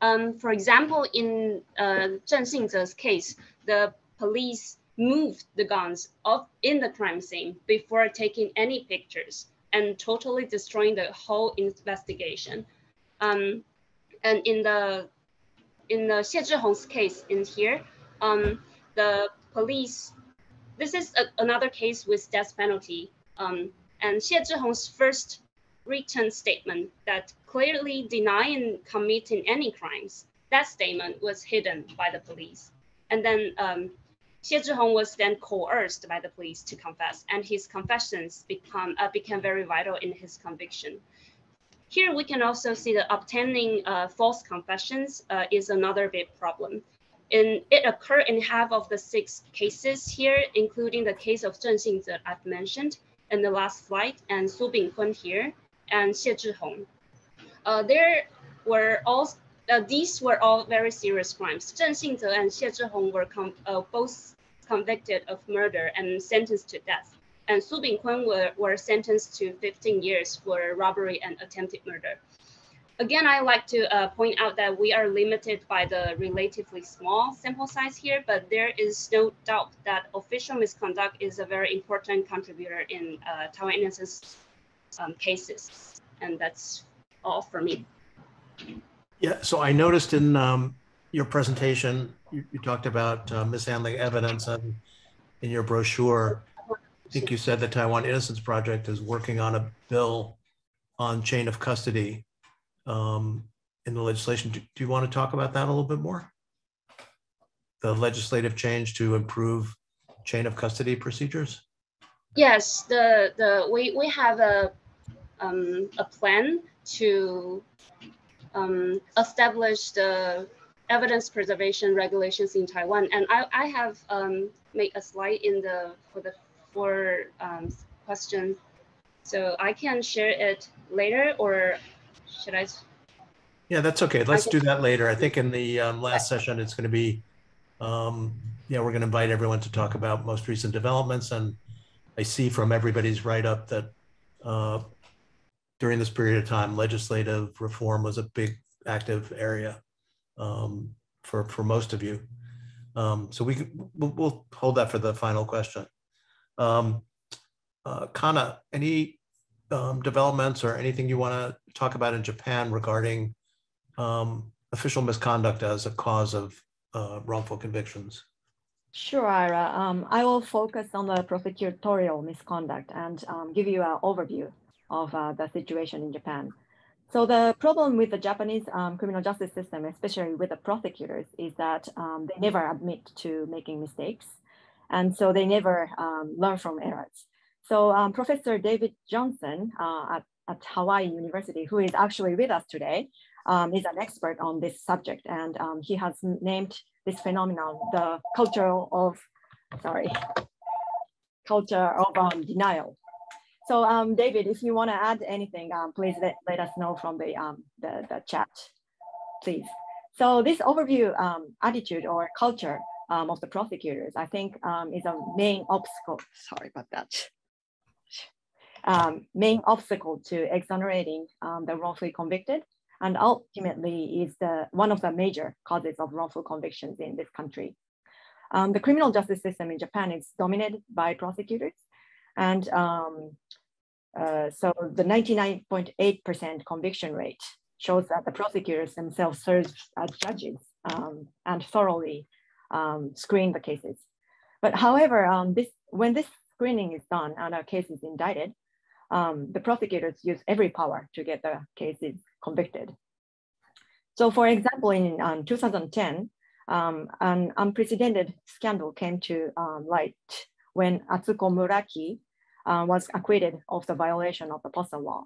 Um, for example, in uh, Zheng Xingze's case, the police moved the guns off in the crime scene before taking any pictures and totally destroying the whole investigation. Um, and in the in the Xie Zhihong's case in here, um, the police, this is a, another case with death penalty. Um, and Xie Zhihong's first written statement that clearly denying committing any crimes, that statement was hidden by the police. And then um, Xie Zhihong was then coerced by the police to confess, and his confessions become, uh, became very vital in his conviction. Here we can also see that obtaining uh, false confessions uh, is another big problem. It occurred in half of the six cases here, including the case of Zheng Xingze I've mentioned in the last slide, and Su Bingkun here, and Xie Zhihong. Uh, there were all, uh, these were all very serious crimes. Zheng Xingze and Xie Zhihong were uh, both convicted of murder and sentenced to death and Su Bingkun were, were sentenced to 15 years for robbery and attempted murder. Again, I like to uh, point out that we are limited by the relatively small sample size here, but there is no doubt that official misconduct is a very important contributor in uh, Taiwan innocence um, cases. And that's all for me. Yeah, so I noticed in um, your presentation, you, you talked about uh, mishandling evidence and in your brochure. I think you said the Taiwan Innocence Project is working on a bill on chain of custody um, in the legislation. Do, do, you want to talk about that a little bit more? The legislative change to improve chain of custody procedures? Yes, the, the we, we have a, um, a plan to um, establish the evidence preservation regulations in Taiwan. And I, I have um, made a slide in the for the for um, question. So I can share it later or should I? Yeah, that's okay. Let's do that later. I think in the um, last session, it's going to be, um, yeah, we're going to invite everyone to talk about most recent developments. And I see from everybody's write-up that uh, during this period of time, legislative reform was a big active area um, for, for most of you. Um, so we we'll, we'll hold that for the final question. Um, uh, Kana, any um, developments or anything you want to talk about in Japan regarding um, official misconduct as a cause of uh, wrongful convictions? Sure, Ira. Um, I will focus on the prosecutorial misconduct and um, give you an overview of uh, the situation in Japan. So the problem with the Japanese um, criminal justice system, especially with the prosecutors, is that um, they never admit to making mistakes. And so they never learn from errors. So um, Professor David Johnson uh, at, at Hawaii University, who is actually with us today, um, is an expert on this subject. And um, he has named this phenomenon the culture of, sorry, culture of um, denial. So um, David, if you wanna add anything, please let, let us know from the, the, the chat, please. So this overview attitude or culture um, of the prosecutors, I think um, is a main obstacle, sorry about that, um, main obstacle to exonerating um, the wrongfully convicted and ultimately is the one of the major causes of wrongful convictions in this country. Um, the criminal justice system in Japan is dominated by prosecutors and um, uh, so the 99.8% conviction rate shows that the prosecutors themselves serve as judges um, and thoroughly um, screen the cases. But however, this when this screening is done and a case is indicted, um, the prosecutors use every power to get the cases convicted. So for example, in um, 2010, um, an unprecedented scandal came to um, light when Atsuko Muraki uh, was acquitted of the violation of the postal law.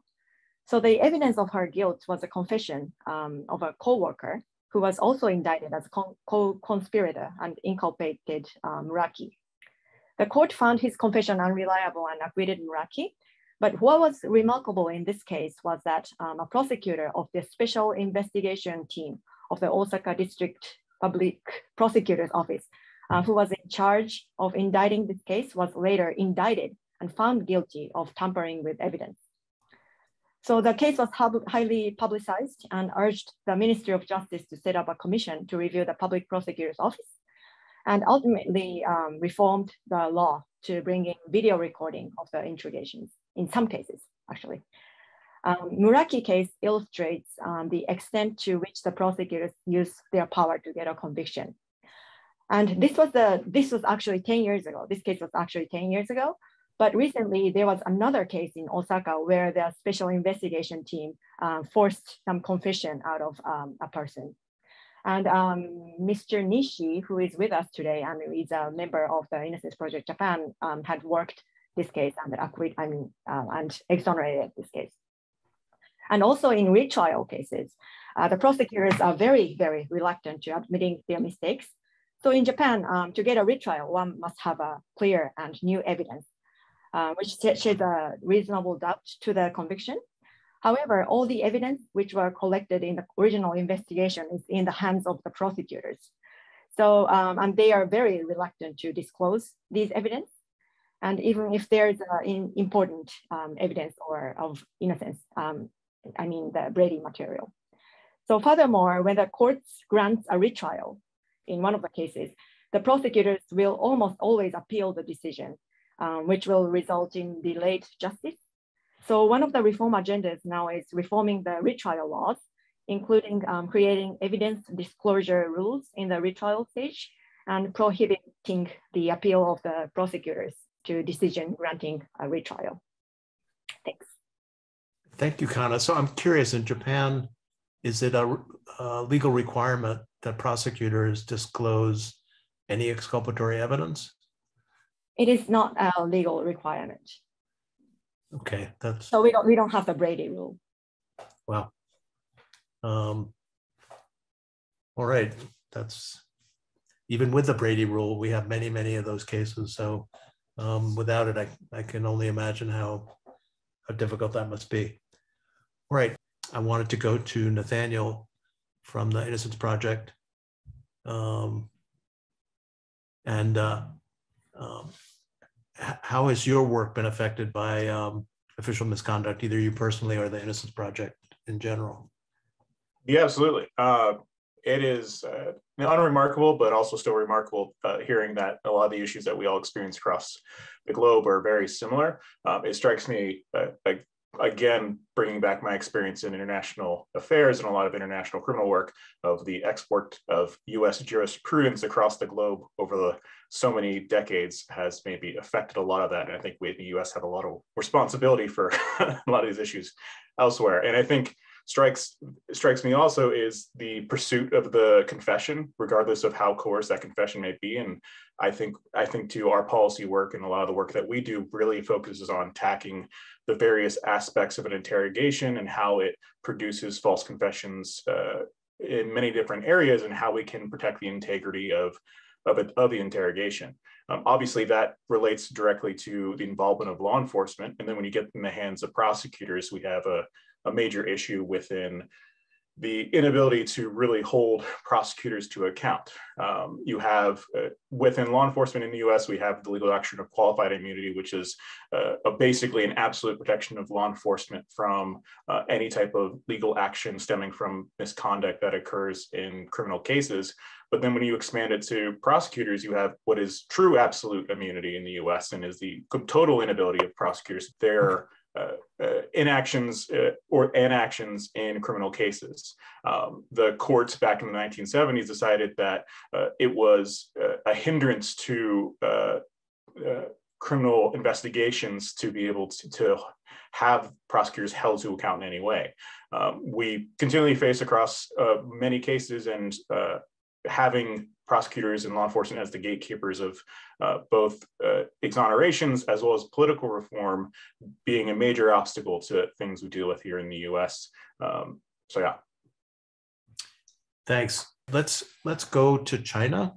So the evidence of her guilt was a confession um, of a co-worker who was also indicted as co-conspirator and inculpated um, Muraki. The court found his confession unreliable and acquitted Muraki. But what was remarkable in this case was that um, a prosecutor of the special investigation team of the Osaka District Public Prosecutor's Office, uh, who was in charge of indicting this case, was later indicted and found guilty of tampering with evidence. So the case was highly publicized and urged the Ministry of Justice to set up a commission to review the public prosecutor's office and ultimately um, reformed the law to bring in video recording of the interrogations in some cases, actually. Um, Muraki case illustrates um, the extent to which the prosecutors use their power to get a conviction. And this was the this was actually 10 years ago. This case was actually 10 years ago. But recently, there was another case in Osaka where the special investigation team uh, forced some confession out of um, a person. And um, Mr. Nishi, who is with us today and is a member of the Innocence Project Japan, um, had worked this case and acquit, I mean, uh, and exonerated this case. And also in retrial cases, uh, the prosecutors are very, very reluctant to admitting their mistakes. So in Japan, um, to get a retrial, one must have a clear and new evidence uh, which sheds a reasonable doubt to the conviction. However, all the evidence which were collected in the original investigation is in the hands of the prosecutors. So, um, and they are very reluctant to disclose these evidence. And even if there's important um, evidence or of innocence, um, I mean the Brady material. So furthermore, when the courts grants a retrial in one of the cases, the prosecutors will almost always appeal the decision um, which will result in delayed justice. So one of the reform agendas now is reforming the retrial laws, including um, creating evidence disclosure rules in the retrial stage and prohibiting the appeal of the prosecutors to decision granting a retrial. Thanks. Thank you, Kana. So I'm curious, in Japan, is it a, a legal requirement that prosecutors disclose any exculpatory evidence? it is not a legal requirement. Okay, that's so we don't we don't have the Brady rule. Well, um, all right, that's even with the Brady rule, we have many many of those cases. So um, without it, I I can only imagine how how difficult that must be. All right, I wanted to go to Nathaniel from the Innocence Project. Um, and uh, um, how has your work been affected by um, official misconduct, either you personally or the Innocence Project in general? Yeah, absolutely. Uh, it is uh, unremarkable, but also still remarkable uh, hearing that a lot of the issues that we all experience across the globe are very similar. Um, it strikes me, uh, again, bringing back my experience in international affairs and a lot of international criminal work of the export of US jurisprudence across the globe over the so many decades has maybe affected a lot of that. And I think we in the US have a lot of responsibility for a lot of these issues elsewhere. And I think strikes strikes me also is the pursuit of the confession, regardless of how coarse that confession may be. And I think I think too our policy work and a lot of the work that we do really focuses on tacking the various aspects of an interrogation and how it produces false confessions uh, in many different areas and how we can protect the integrity of of, it, of the interrogation. Um, obviously, that relates directly to the involvement of law enforcement. And then when you get in the hands of prosecutors, we have a, a major issue within the inability to really hold prosecutors to account. Um, you have uh, within law enforcement in the US, we have the legal doctrine of qualified immunity, which is uh, basically an absolute protection of law enforcement from uh, any type of legal action stemming from misconduct that occurs in criminal cases. But then when you expand it to prosecutors, you have what is true absolute immunity in the US and is the total inability of prosecutors. Uh, inactions uh, or inactions in criminal cases. Um, the courts back in the 1970s decided that uh, it was uh, a hindrance to uh, uh, criminal investigations to be able to, to, have prosecutors held to account in any way. Um, we continually face across uh, many cases and uh, having prosecutors and law enforcement as the gatekeepers of uh, both uh, exonerations as well as political reform being a major obstacle to things we deal with here in the US. Um, so yeah. Thanks. Let's let's go to China.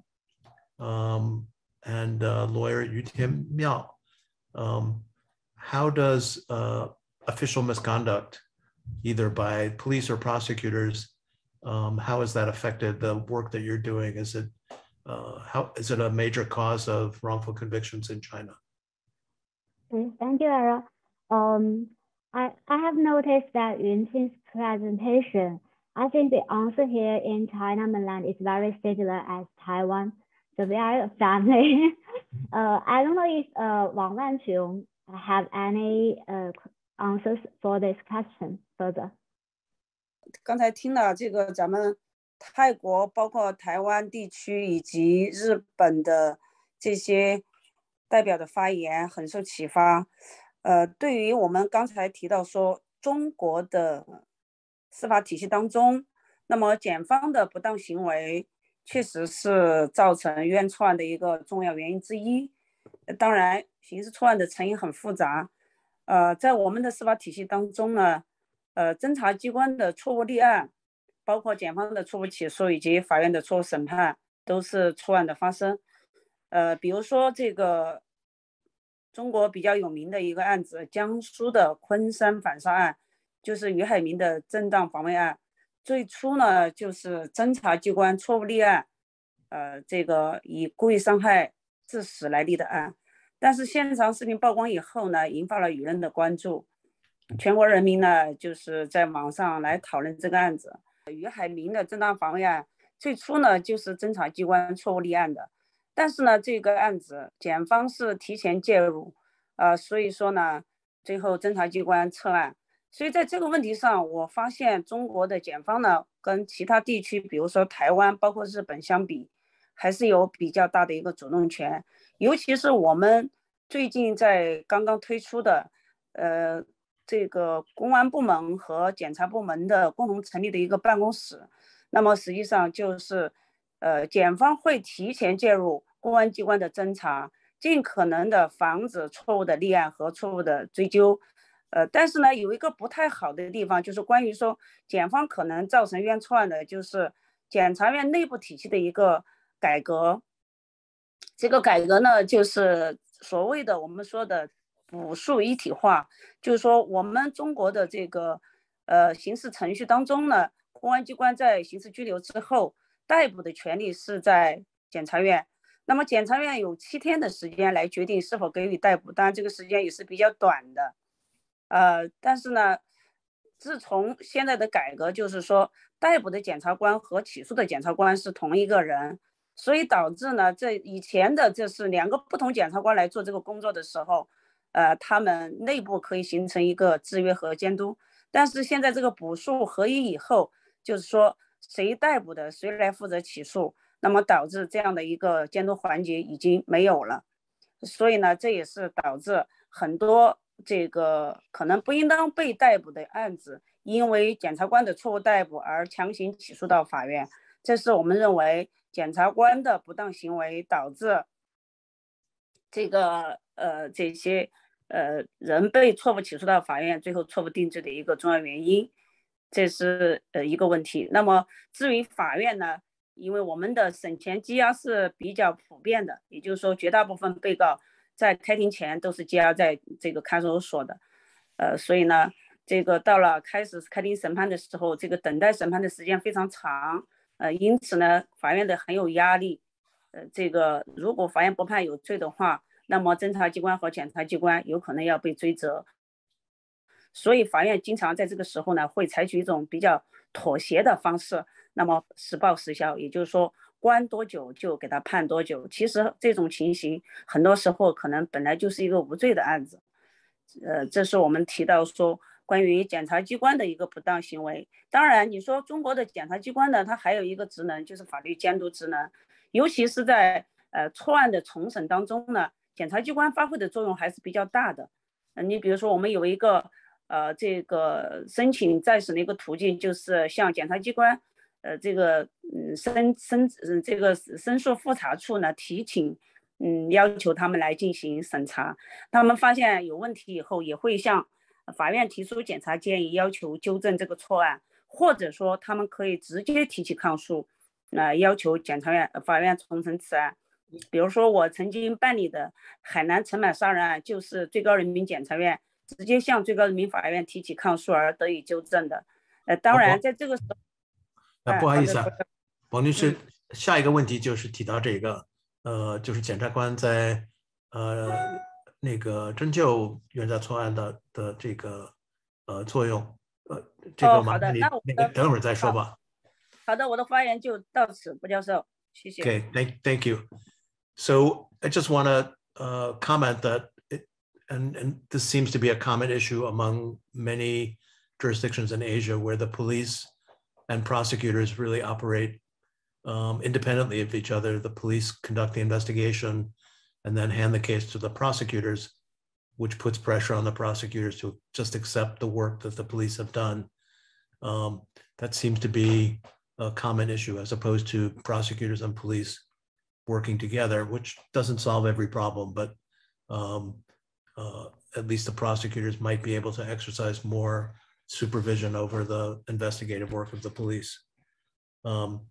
Um, and uh, lawyer Yu Tim Miao. Um, how does uh, official misconduct, either by police or prosecutors, um, how has that affected the work that you're doing? Is it uh, how is it a major cause of wrongful convictions in China? Thank you, Ara. Um, I, I have noticed that in his presentation, I think the answer here in China mainland is very similar as Taiwan. So we are a family. uh, I don't know if uh, Wang Wanqiong have any uh, answers for this question further. 刚才听了这个咱们泰国，包括台湾地区以及日本的这些代表的发言，很受启发。呃，对于我们刚才提到说中国的司法体系当中，那么检方的不当行为确实是造成冤错案的一个重要原因之一。当然，刑事错案的成因很复杂。呃，在我们的司法体系当中呢，呃，侦查机关的错误立案。包括检方的错误起诉以及法院的错误审判，都是错案的发生。呃，比如说这个中国比较有名的一个案子，江苏的昆山反杀案，就是于海明的正当防卫案。最初呢，就是侦查机关错误立案，呃，这个以故意伤害致死来立的案。但是现场视频曝光以后呢，引发了舆论的关注，全国人民呢，就是在网上来讨论这个案子。于海明的正当防卫案，最初呢就是侦查机关错误立案的，但是呢这个案子检方是提前介入，呃，所以说呢最后侦查机关撤案。所以在这个问题上，我发现中国的检方呢跟其他地区，比如说台湾、包括日本相比，还是有比较大的一个主动权。尤其是我们最近在刚刚推出的，呃。这个公安部门和检察部门的共同成立的一个办公室，那么实际上就是，呃，检方会提前介入公安机关的侦查，尽可能的防止错误的立案和错误的追究，呃，但是呢，有一个不太好的地方，就是关于说检方可能造成冤错案的，就是检察院内部体系的一个改革，这个改革呢，就是所谓的我们说的。补诉一体化，就是说，我们中国的这个呃刑事程序当中呢，公安机关在刑事拘留之后，逮捕的权利是在检察院。那么检察院有七天的时间来决定是否给予逮捕，当然这个时间也是比较短的。呃，但是呢，自从现在的改革，就是说逮捕的检察官和起诉的检察官是同一个人，所以导致呢，这以前的这是两个不同检察官来做这个工作的时候。呃，他们内部可以形成一个制约和监督，但是现在这个补诉合一以后，就是说谁逮捕的谁来负责起诉，那么导致这样的一个监督环节已经没有了，所以呢，这也是导致很多这个可能不应当被逮捕的案子，因为检察官的错误逮捕而强行起诉到法院，这是我们认为检察官的不当行为导致这个呃这些。呃，人被错误起诉到法院，最后错误定罪的一个重要原因，这是呃一个问题。那么至于法院呢，因为我们的审前羁押是比较普遍的，也就是说，绝大部分被告在开庭前都是羁押在这个看守所的，呃，所以呢，这个到了开始开庭审判的时候，这个等待审判的时间非常长，呃，因此呢，法院的很有压力，呃，这个如果法院不判有罪的话。那么，侦查机关和检察机关有可能要被追责，所以法院经常在这个时候呢，会采取一种比较妥协的方式，那么实报实销，也就是说，关多久就给他判多久。其实这种情形很多时候可能本来就是一个无罪的案子，呃，这是我们提到说关于检察机关的一个不当行为。当然，你说中国的检察机关呢，它还有一个职能就是法律监督职能，尤其是在呃错案的重审当中呢，检察机关发挥的作用还是比较大的。嗯，你比如说我们有一个呃这个申请再审的一个途径，就是向检察机关呃这个嗯申申嗯这个申诉复查处呢提请。嗯，要求他们来进行审查，他们发现有问题以后，也会向法院提出检察建议，要求纠正这个错案，或者说他们可以直接提起抗诉，那要求检察院、法院重审此案。比如说我曾经办理的海南陈满杀人案，就是最高人民检察院直接向最高人民法院提起抗诉而得以纠正的。呃，当然在这个时候，啊，不好意思啊，王律师，下一个问题就是提到这个。呃，就是检察官在呃那个侦救冤假错案的的这个呃作用，呃，这个麻烦你，那那个等会儿再说吧。好的，我的发言就到此，卜教授，谢谢。Okay, thank thank you. So I just want to uh, comment that, it, and and this seems to be a common issue among many jurisdictions in Asia, where the police and prosecutors really operate um, independently of each other. The police conduct the investigation and then hand the case to the prosecutors, which puts pressure on the prosecutors to just accept the work that the police have done. Um, that seems to be a common issue as opposed to prosecutors and police working together, which doesn't solve every problem, but um, uh, at least the prosecutors might be able to exercise more supervision over the investigative work of the police. Um,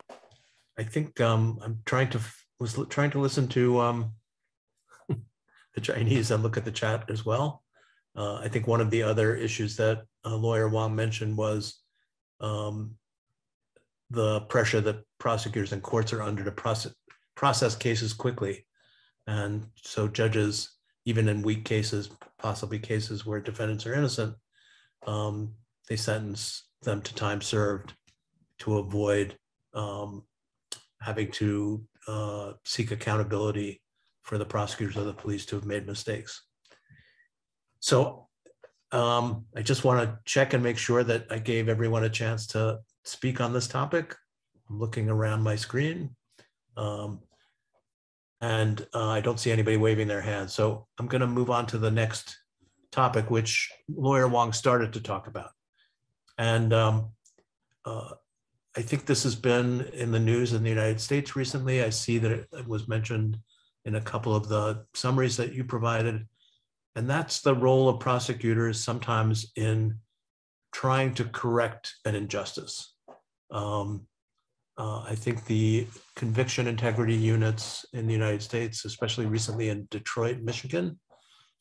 I think um, I'm trying to was trying to listen to um, the Chinese and look at the chat as well. Uh, I think one of the other issues that uh, lawyer Wang mentioned was um, the pressure that prosecutors and courts are under to process cases quickly, and so judges, even in weak cases, possibly cases where defendants are innocent, um, they sentence them to time served to avoid um, having to uh, seek accountability for the prosecutors or the police to have made mistakes. So um, I just want to check and make sure that I gave everyone a chance to speak on this topic. I'm looking around my screen. Um, and uh, I don't see anybody waving their hand. So I'm going to move on to the next topic, which Lawyer Wang started to talk about. And um, uh, I think this has been in the news in the United States recently. I see that it was mentioned in a couple of the summaries that you provided. And that's the role of prosecutors sometimes in trying to correct an injustice. Um, uh, I think the conviction integrity units in the United States, especially recently in Detroit, Michigan,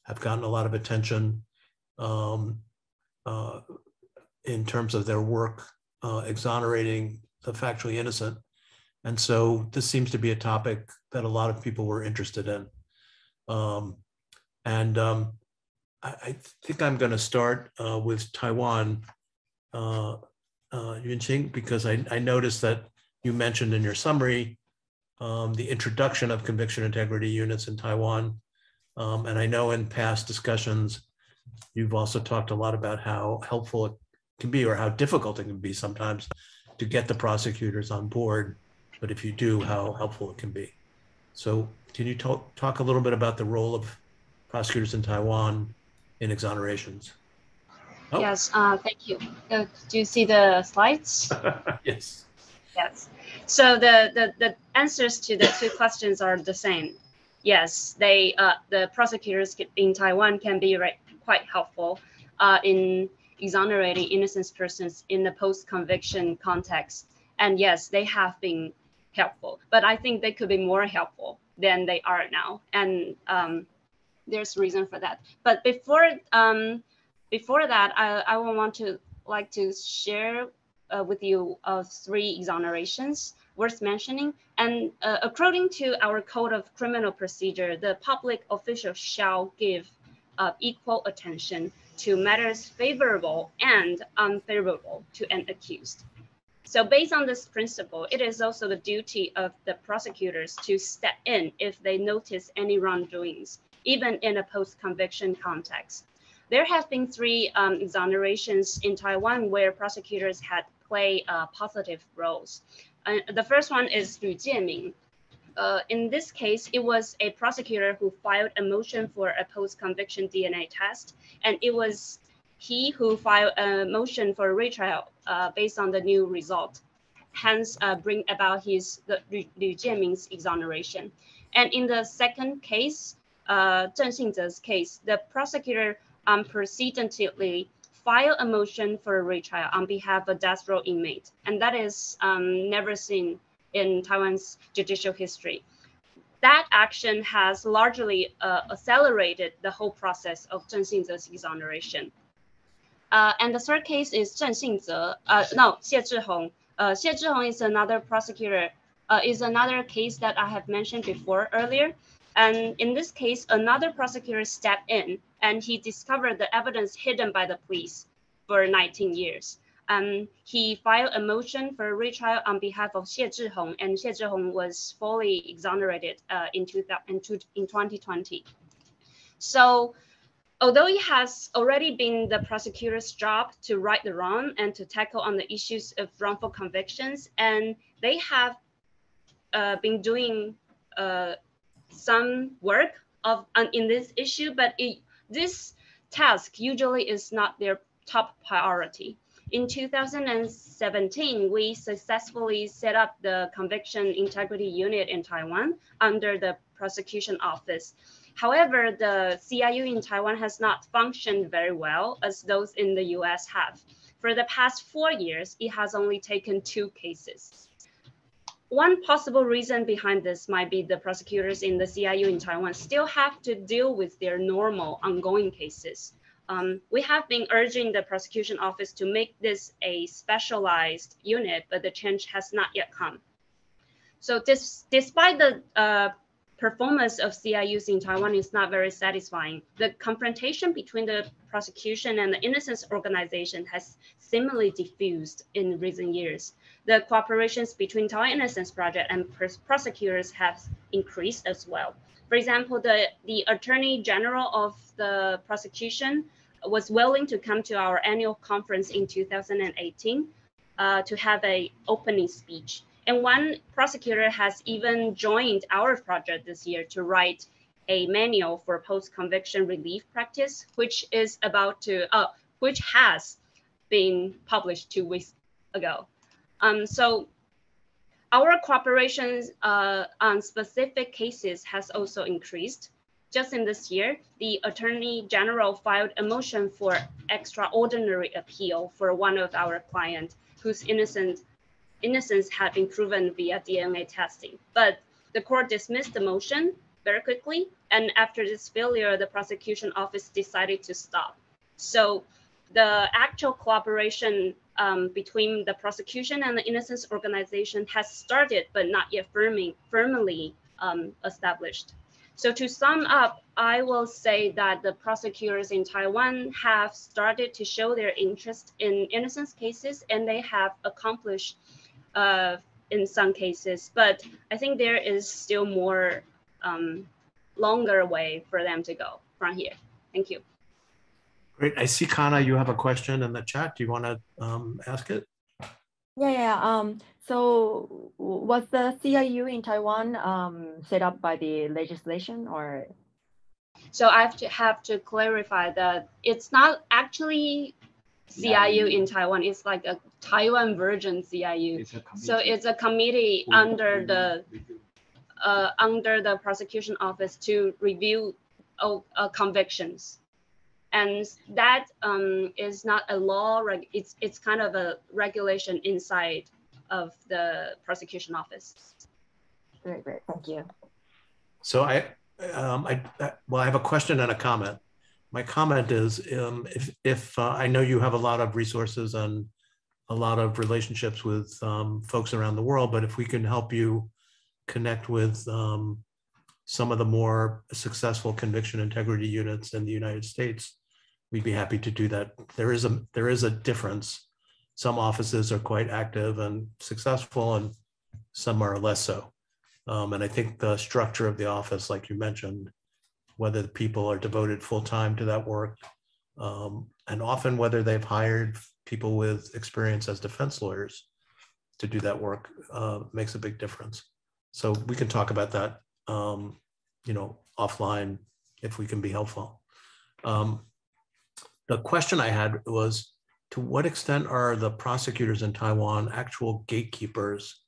have gotten a lot of attention um, uh, in terms of their work uh, exonerating the factually innocent. And so this seems to be a topic that a lot of people were interested in. Um, and um, I, I, think I'm going to start uh, with Taiwan, uh, uh, Yunqing, because I, I, noticed that you mentioned in your summary um, the introduction of conviction integrity units in Taiwan. Um, and I know in past discussions, you've also talked a lot about how helpful it can be or how difficult it can be sometimes to get the prosecutors on board. But if you do, how helpful it can be. So can you talk, talk a little bit about the role of prosecutors in Taiwan in exonerations? Oh. Yes, uh, thank you. Uh, do you see the slides? yes. Yes. So the, the, the answers to the two questions are the same. Yes, they uh, the prosecutors in Taiwan can be quite helpful uh, in exonerating innocent persons in the post-conviction context. And yes, they have been helpful, but I think they could be more helpful than they are now. And um, there's reason for that. But before um, before that, I, I want to like to share uh, with you uh, three exonerations worth mentioning. And uh, according to our code of criminal procedure, the public official shall give uh, equal attention to matters favorable and unfavorable to an accused. So based on this principle, it is also the duty of the prosecutors to step in if they notice any wrongdoings, even in a post-conviction context. there have been three um, exonerations in Taiwan where prosecutors had played uh, positive roles. Uh, the first one is Liu Jieming. Uh, in this case, it was a prosecutor who filed a motion for a post-conviction DNA test, and it was he who filed a motion for a retrial uh, based on the new result, hence uh, bring about his the Liu Jieming's exoneration. And in the second case, uh, Zheng Xingze's case, the prosecutor unprecedentedly filed a motion for a retrial on behalf of a death row inmate, and that is um, never seen in Taiwan's judicial history. That action has largely uh, accelerated the whole process of Zheng Xingze's exoneration. Uh, and the third case is Zheng Xingze, uh, no, Xie Zhihong. Uh, Xie Zhihong is another prosecutor, uh, is another case that I have mentioned before earlier. And in this case, another prosecutor stepped in and he discovered the evidence hidden by the police for 19 years. Um, he filed a motion for a retrial on behalf of Xie Zhihong, and Xie Zhihong was fully exonerated uh, in, 2000, in 2020. So although it has already been the prosecutor's job to right the wrong and to tackle on the issues of wrongful convictions, and they have uh, been doing uh, some work of in this issue, but it, this task usually is not their top priority. In 2017, we successfully set up the Conviction Integrity Unit in Taiwan under the prosecution office. However, the CIU in Taiwan has not functioned very well as those in the US have. For the past four years, it has only taken two cases. One possible reason behind this might be the prosecutors in the CIU in Taiwan still have to deal with their normal ongoing cases. Um, we have been urging the prosecution office to make this a specialized unit, but the change has not yet come. So this, despite the uh, performance of CIUs in Taiwan is not very satisfying. The confrontation between the prosecution and the innocence organization has similarly diffused in recent years. The cooperations between Taiwan Innocence Project and prosecutors have increased as well. For example, the, the Attorney General of the prosecution was willing to come to our annual conference in 2018 uh, to have a opening speech. And one prosecutor has even joined our project this year to write a manual for post-conviction relief practice, which is about to, uh, which has been published two weeks ago. Um, so our cooperation uh, on specific cases has also increased. Just in this year, the Attorney General filed a motion for extraordinary appeal for one of our clients whose innocent innocence had been proven via DNA testing. But the court dismissed the motion very quickly. And after this failure, the prosecution office decided to stop. So the actual collaboration um, between the prosecution and the innocence organization has started, but not yet firmly, firmly um, established. So to sum up, I will say that the prosecutors in Taiwan have started to show their interest in innocence cases and they have accomplished uh, in some cases, but I think there is still more um, longer way for them to go from here. Thank you. Great. I see, Kana, you have a question in the chat. Do you want to um, ask it? Yeah, yeah. Um, so was the CIU in Taiwan um, set up by the legislation or? So I have to have to clarify that it's not actually CIU in Taiwan. It's like a Taiwan version CIU. It's so it's a committee under the uh, under the prosecution office to review uh, uh, convictions, and that um, is not a law. It's it's kind of a regulation inside of the prosecution office. Great, great, thank you. So I, um, I, well, I have a question and a comment my comment is um, if, if uh, I know you have a lot of resources and a lot of relationships with um, folks around the world, but if we can help you connect with um, some of the more successful conviction integrity units in the United States, we'd be happy to do that. There is a there is a difference. Some offices are quite active and successful, and some are less so. Um, and I think the structure of the office, like you mentioned, whether the people are devoted full time to that work Um, and often whether they've hired people with experience as defense lawyers to do that work uh, makes a big difference. So we can talk about that, um, you know, offline if we can be helpful. Um, the question I had was, to what extent are the prosecutors in Taiwan actual gatekeepers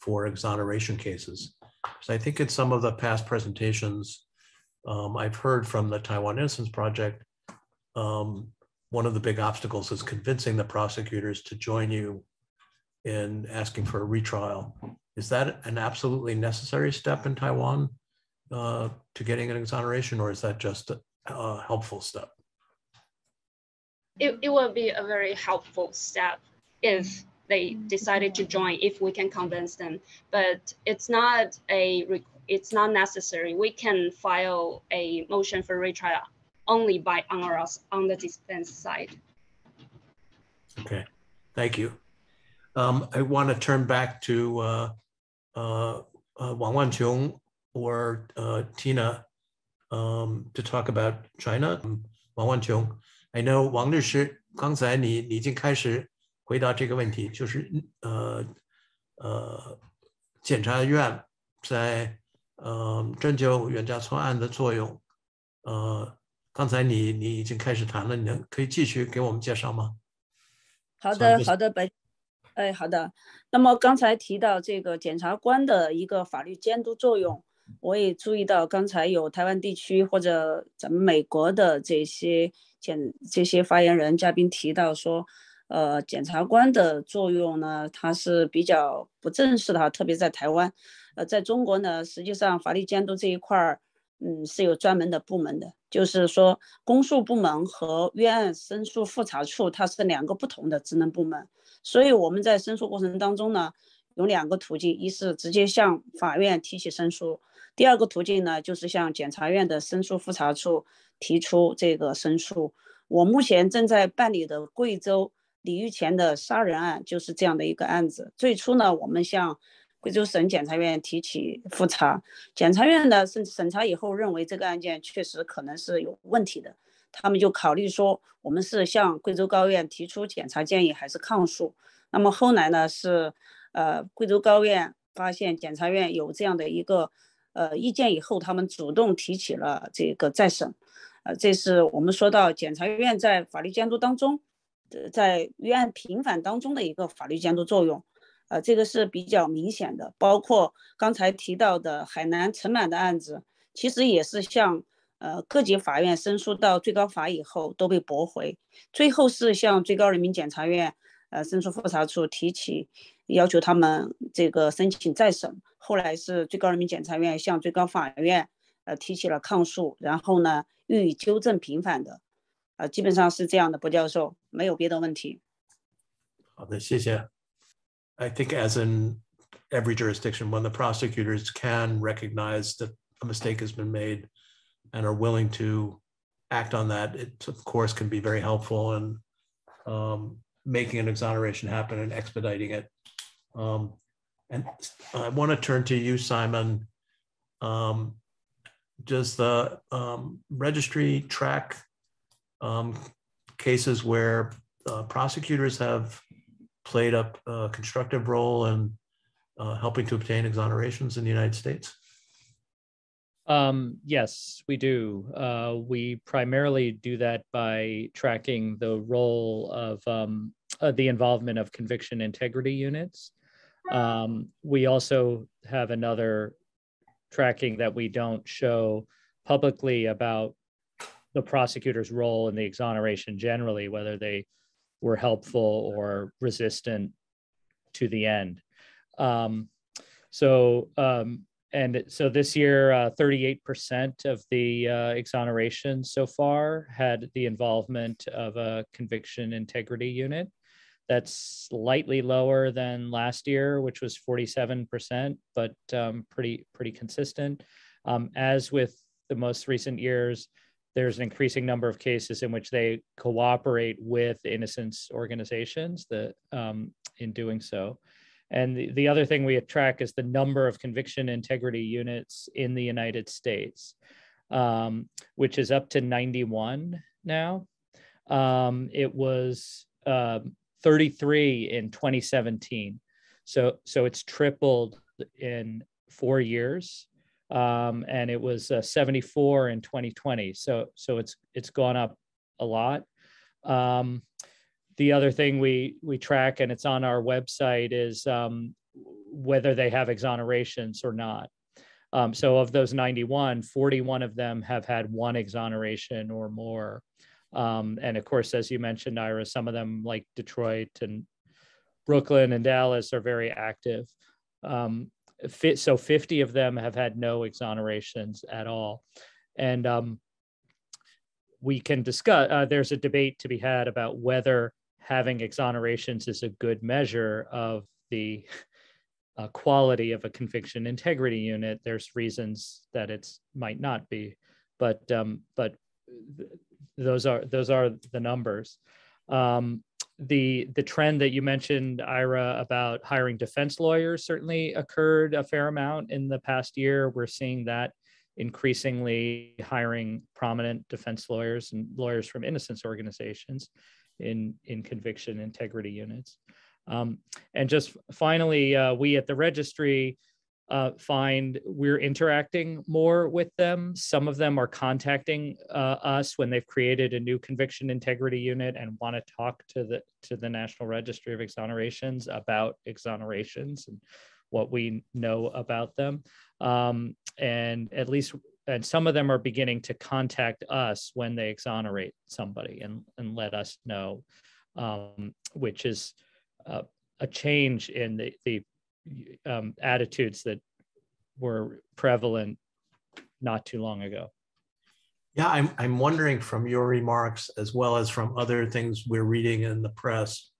for exoneration cases? Because I think in some of the past presentations, um, I've heard from the Taiwan Innocence Project, um, one of the big obstacles is convincing the prosecutors to join you in asking for a retrial. Is that an absolutely necessary step in Taiwan uh, to getting an exoneration, or is that just a, a helpful step? It, it will be a very helpful step if they decided to join, if we can convince them. But it's not a it's not necessary. We can file a motion for retrial only by on our on the defense side. Okay, thank you. Um, I want to turn back to uh, uh, uh, Wang Wanqiong or uh, Tina um, to talk about China. Um, Wang Wanqiong, I know 王律师，刚才你你已经开始回答这个问题，就是呃呃，检察院在呃针灸冤假错案的作用，呃，刚才你你已经开始谈了，你能可以继续给我们介绍吗？好的，好的，白。哎，好的。那么刚才提到这个检察官的一个法律监督作用，我也注意到刚才有台湾地区或者咱们美国的这些检这些发言人嘉宾提到说，呃，检察官的作用呢，它是比较不正式的哈，特别在台湾，呃，在中国呢，实际上法律监督这一块儿，嗯，是有专门的部门的，就是说公诉部门和冤案申诉复查处，它是两个不同的职能部门。所以我们在申诉过程当中呢，有两个途径，一是直接向法院提起申诉，第二个途径呢，就是向检察院的申诉复查处提出这个申诉。我目前正在办理的贵州李玉前的杀人案就是这样的一个案子。最初呢，我们向贵州省检察院提起复查，检察院呢审审查以后认为这个案件确实可能是有问题的。他们就考虑说，我们是向贵州高院提出检察建议还是抗诉？那么后来呢，是呃贵州高院发现检察院有这样的一个呃意见以后，他们主动提起了这个再审。呃，这是我们说到检察院在法律监督当中，在冤案平反当中的一个法律监督作用。呃，这个是比较明显的。包括刚才提到的海南陈满的案子，其实也是向。呃，各级法院申诉到最高法以后都被驳回，最后是向最高人民检察院呃申诉复查处提起，要求他们这个申请再审。后来是最高人民检察院向最高法院呃提起了抗诉，然后呢予以纠正平反的，呃，基本上是这样的，博教授没有别的问题。好的，谢谢。I think as in every jurisdiction, when the prosecutors can recognize that a mistake has been made. and are willing to act on that, it of course can be very helpful and um, making an exoneration happen and expediting it. Um, and I want to turn to you, Simon. Um, does the um, registry track um, cases where uh, prosecutors have played a, a constructive role in uh, helping to obtain exonerations in the United States? Um, yes, we do. Uh, we primarily do that by tracking the role of um, uh, the involvement of conviction integrity units. Um, we also have another tracking that we don't show publicly about the prosecutor's role in the exoneration generally, whether they were helpful or resistant to the end. Um, so um, and so this year, uh, 38% of the uh, exoneration so far had the involvement of a conviction integrity unit. That's slightly lower than last year, which was 47%, but um, pretty pretty consistent. Um, as with the most recent years, there's an increasing number of cases in which they cooperate with innocence organizations that um, in doing so. And the, the other thing we track is the number of conviction integrity units in the United States, um, which is up to 91 now. Um, it was uh, 33 in 2017. So, so it's tripled in four years. Um, and it was uh, 74 in 2020. So, so it's it's gone up a lot. Um, the other thing we we track and it's on our website is um, whether they have exonerations or not. Um, so of those 91, 41 of them have had one exoneration or more. Um, and of course, as you mentioned, Ira, some of them like Detroit and Brooklyn and Dallas are very active. Um, so 50 of them have had no exonerations at all. And um, we can discuss, uh, there's a debate to be had about whether having exonerations is a good measure of the uh, quality of a conviction integrity unit. There's reasons that it's might not be, but um, but those are those are the numbers. Um, the the trend that you mentioned, Ira, about hiring defense lawyers certainly occurred a fair amount in the past year. We're seeing that increasingly hiring prominent defense lawyers and lawyers from innocence organizations in in conviction integrity units. Um, and just finally, uh, we at the registry uh, find we're interacting more with them. Some of them are contacting uh, us when they've created a new conviction integrity unit and want to talk to the to the National Registry of Exonerations about exonerations and what we know about them. Um, and at least and some of them are beginning to contact us when they exonerate somebody and, and let us know, um, which is uh, a change in the, the um, attitudes that were prevalent not too long ago. Yeah, I'm, I'm wondering from your remarks, as well as from other things we're reading in the press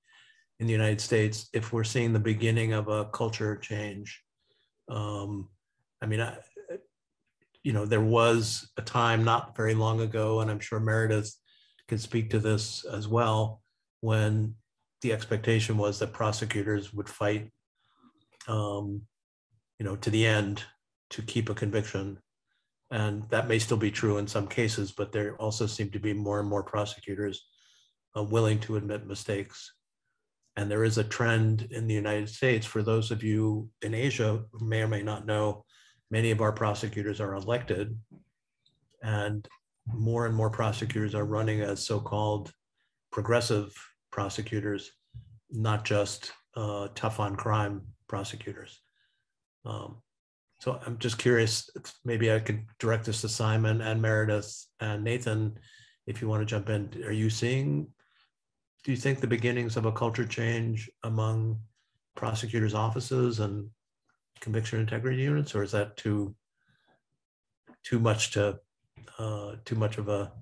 in the United States, if we're seeing the beginning of a culture change. Um, I mean, I, you know, there was a time not very long ago, and I'm sure Meredith can speak to this as well, when the expectation was that prosecutors would fight, um, you know, to the end to keep a conviction. And that may still be true in some cases, but there also seem to be more and more prosecutors uh, willing to admit mistakes. And there is a trend in the United States for those of you in Asia who may or may not know, many of our prosecutors are elected and more and more prosecutors are running as so-called progressive prosecutors, not just uh, tough on crime prosecutors. Um, so I'm just curious, maybe I could direct this to Simon and Meredith and Nathan, if you want to jump in. Are you seeing, do you think the beginnings of a culture change among prosecutors' offices and conviction integrity units, or is that too too much to uh, too much of a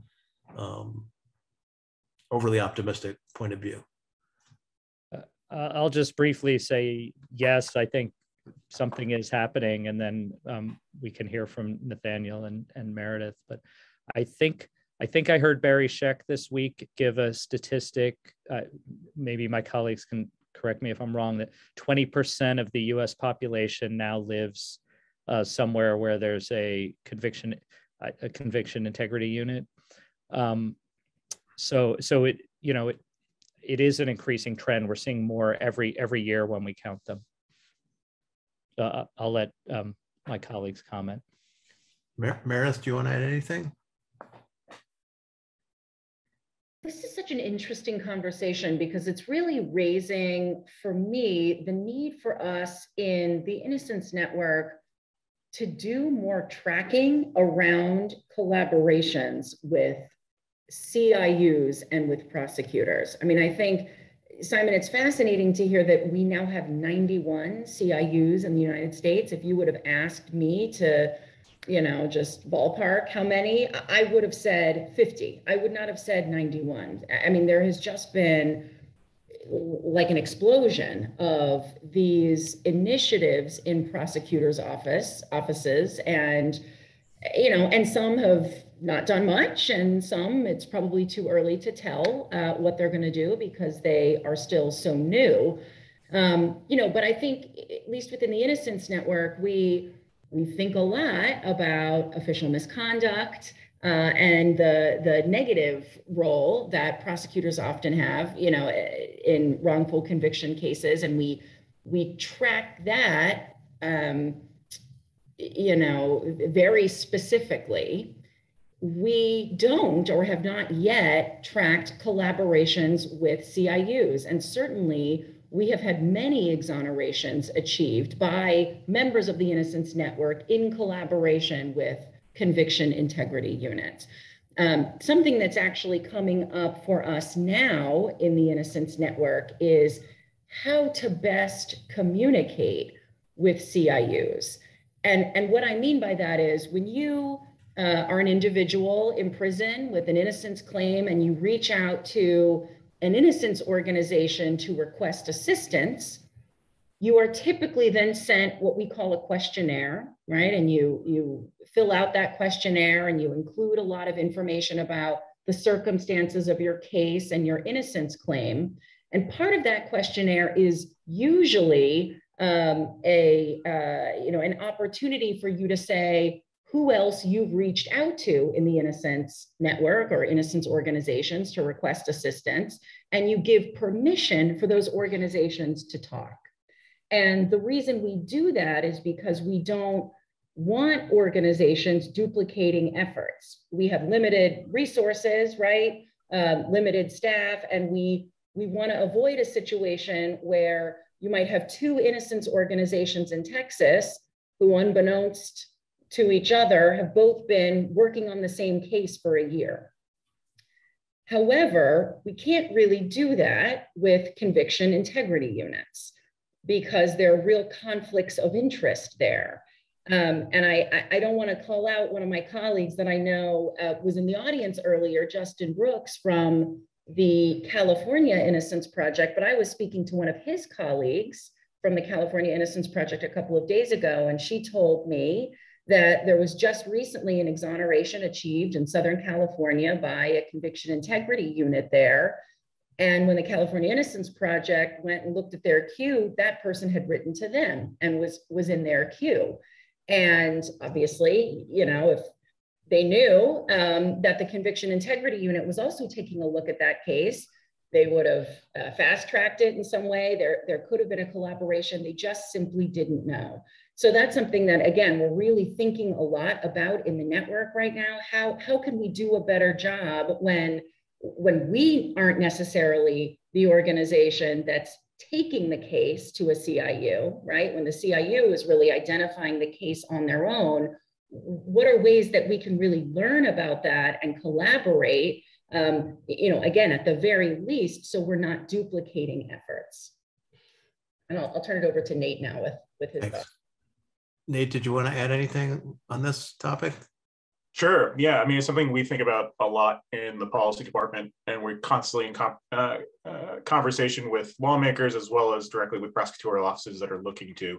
um, overly optimistic point of view? Uh, I'll just briefly say yes. I think something is happening, and then um, we can hear from Nathaniel and, and Meredith. But I think I think I heard Barry Scheck this week give a statistic. Uh, maybe my colleagues can correct me if I'm wrong, that 20% of the US population now lives uh, somewhere where there's a conviction, a conviction integrity unit. Um, so, so it, you know, it, it is an increasing trend. We're seeing more every, every year when we count them. Uh, I'll let um, my colleagues comment. Mer Meredith, do you want to add anything? This is such an interesting conversation because it's really raising, for me, the need for us in the Innocence Network to do more tracking around collaborations with CIUs and with prosecutors. I mean, I think, Simon, it's fascinating to hear that we now have 91 CIUs in the United States. If you would have asked me to you know, just ballpark how many, I would have said 50. I would not have said 91. I mean, there has just been like an explosion of these initiatives in prosecutors' office offices, and you know, and some have not done much, and some it's probably too early to tell uh, what they're going to do because they are still so new. Um, you know, but I think at least within the Innocence Network, we we think a lot about official misconduct. uh, and the the negative role that prosecutors often have, you know, in wrongful conviction cases, and we we track that, um, you know, very specifically. We don't or have not yet tracked collaborations with CIUs, and certainly we have had many exonerations achieved by members of the Innocence Network in collaboration with conviction integrity units. Um, something that's actually coming up for us now in the Innocence Network is how to best communicate with CIUs. And, and what I mean by that is when you uh, are an individual in prison with an innocence claim and you reach out to an innocence organization to request assistance, you are typically then sent what we call a questionnaire, right? And you you fill out that questionnaire and you include a lot of information about the circumstances of your case and your innocence claim. And part of that questionnaire is usually um, a uh, you know an opportunity for you to say who else you've reached out to in the innocence network or innocence organizations to request assistance, and you give permission for those organizations to talk. And the reason we do that is because we don't want organizations duplicating efforts. We have limited resources, right? Um, limited staff, and we we want to avoid a situation where you might have two innocence organizations in Texas who, unbeknownst to each other, have both been working on the same case for a year. However, we can't really do that with conviction integrity units because there are real conflicts of interest there. Um, and I, I don't want to call out one of my colleagues that I know uh, was in the audience earlier, Justin Brooks from the California Innocence Project, but I was speaking to one of his colleagues from the California Innocence Project a couple of days ago, and she told me that there was just recently an exoneration achieved in Southern California by a conviction integrity unit there and when the California Innocence Project went and looked at their queue, that person had written to them and was was in their queue. And obviously, you know, if they knew um, that the Conviction Integrity Unit was also taking a look at that case, they would have uh, fast tracked it in some way. There, there could have been a collaboration. They just simply didn't know. So that's something that, again, we're really thinking a lot about in the network right now. How, how can we do a better job when when we aren't necessarily the organization that's taking the case to a CIU, right? When the CIU is really identifying the case on their own, what are ways that we can really learn about that and collaborate? Um, you know, again, at the very least, so we're not duplicating efforts. And I'll, I'll turn it over to Nate now with with his. Nate, did you want to add anything on this topic? Sure. Yeah. I mean, it's something we think about a lot in the policy department, and we're constantly in com- uh, uh, conversation with lawmakers as well as directly with prosecutorial offices that are looking to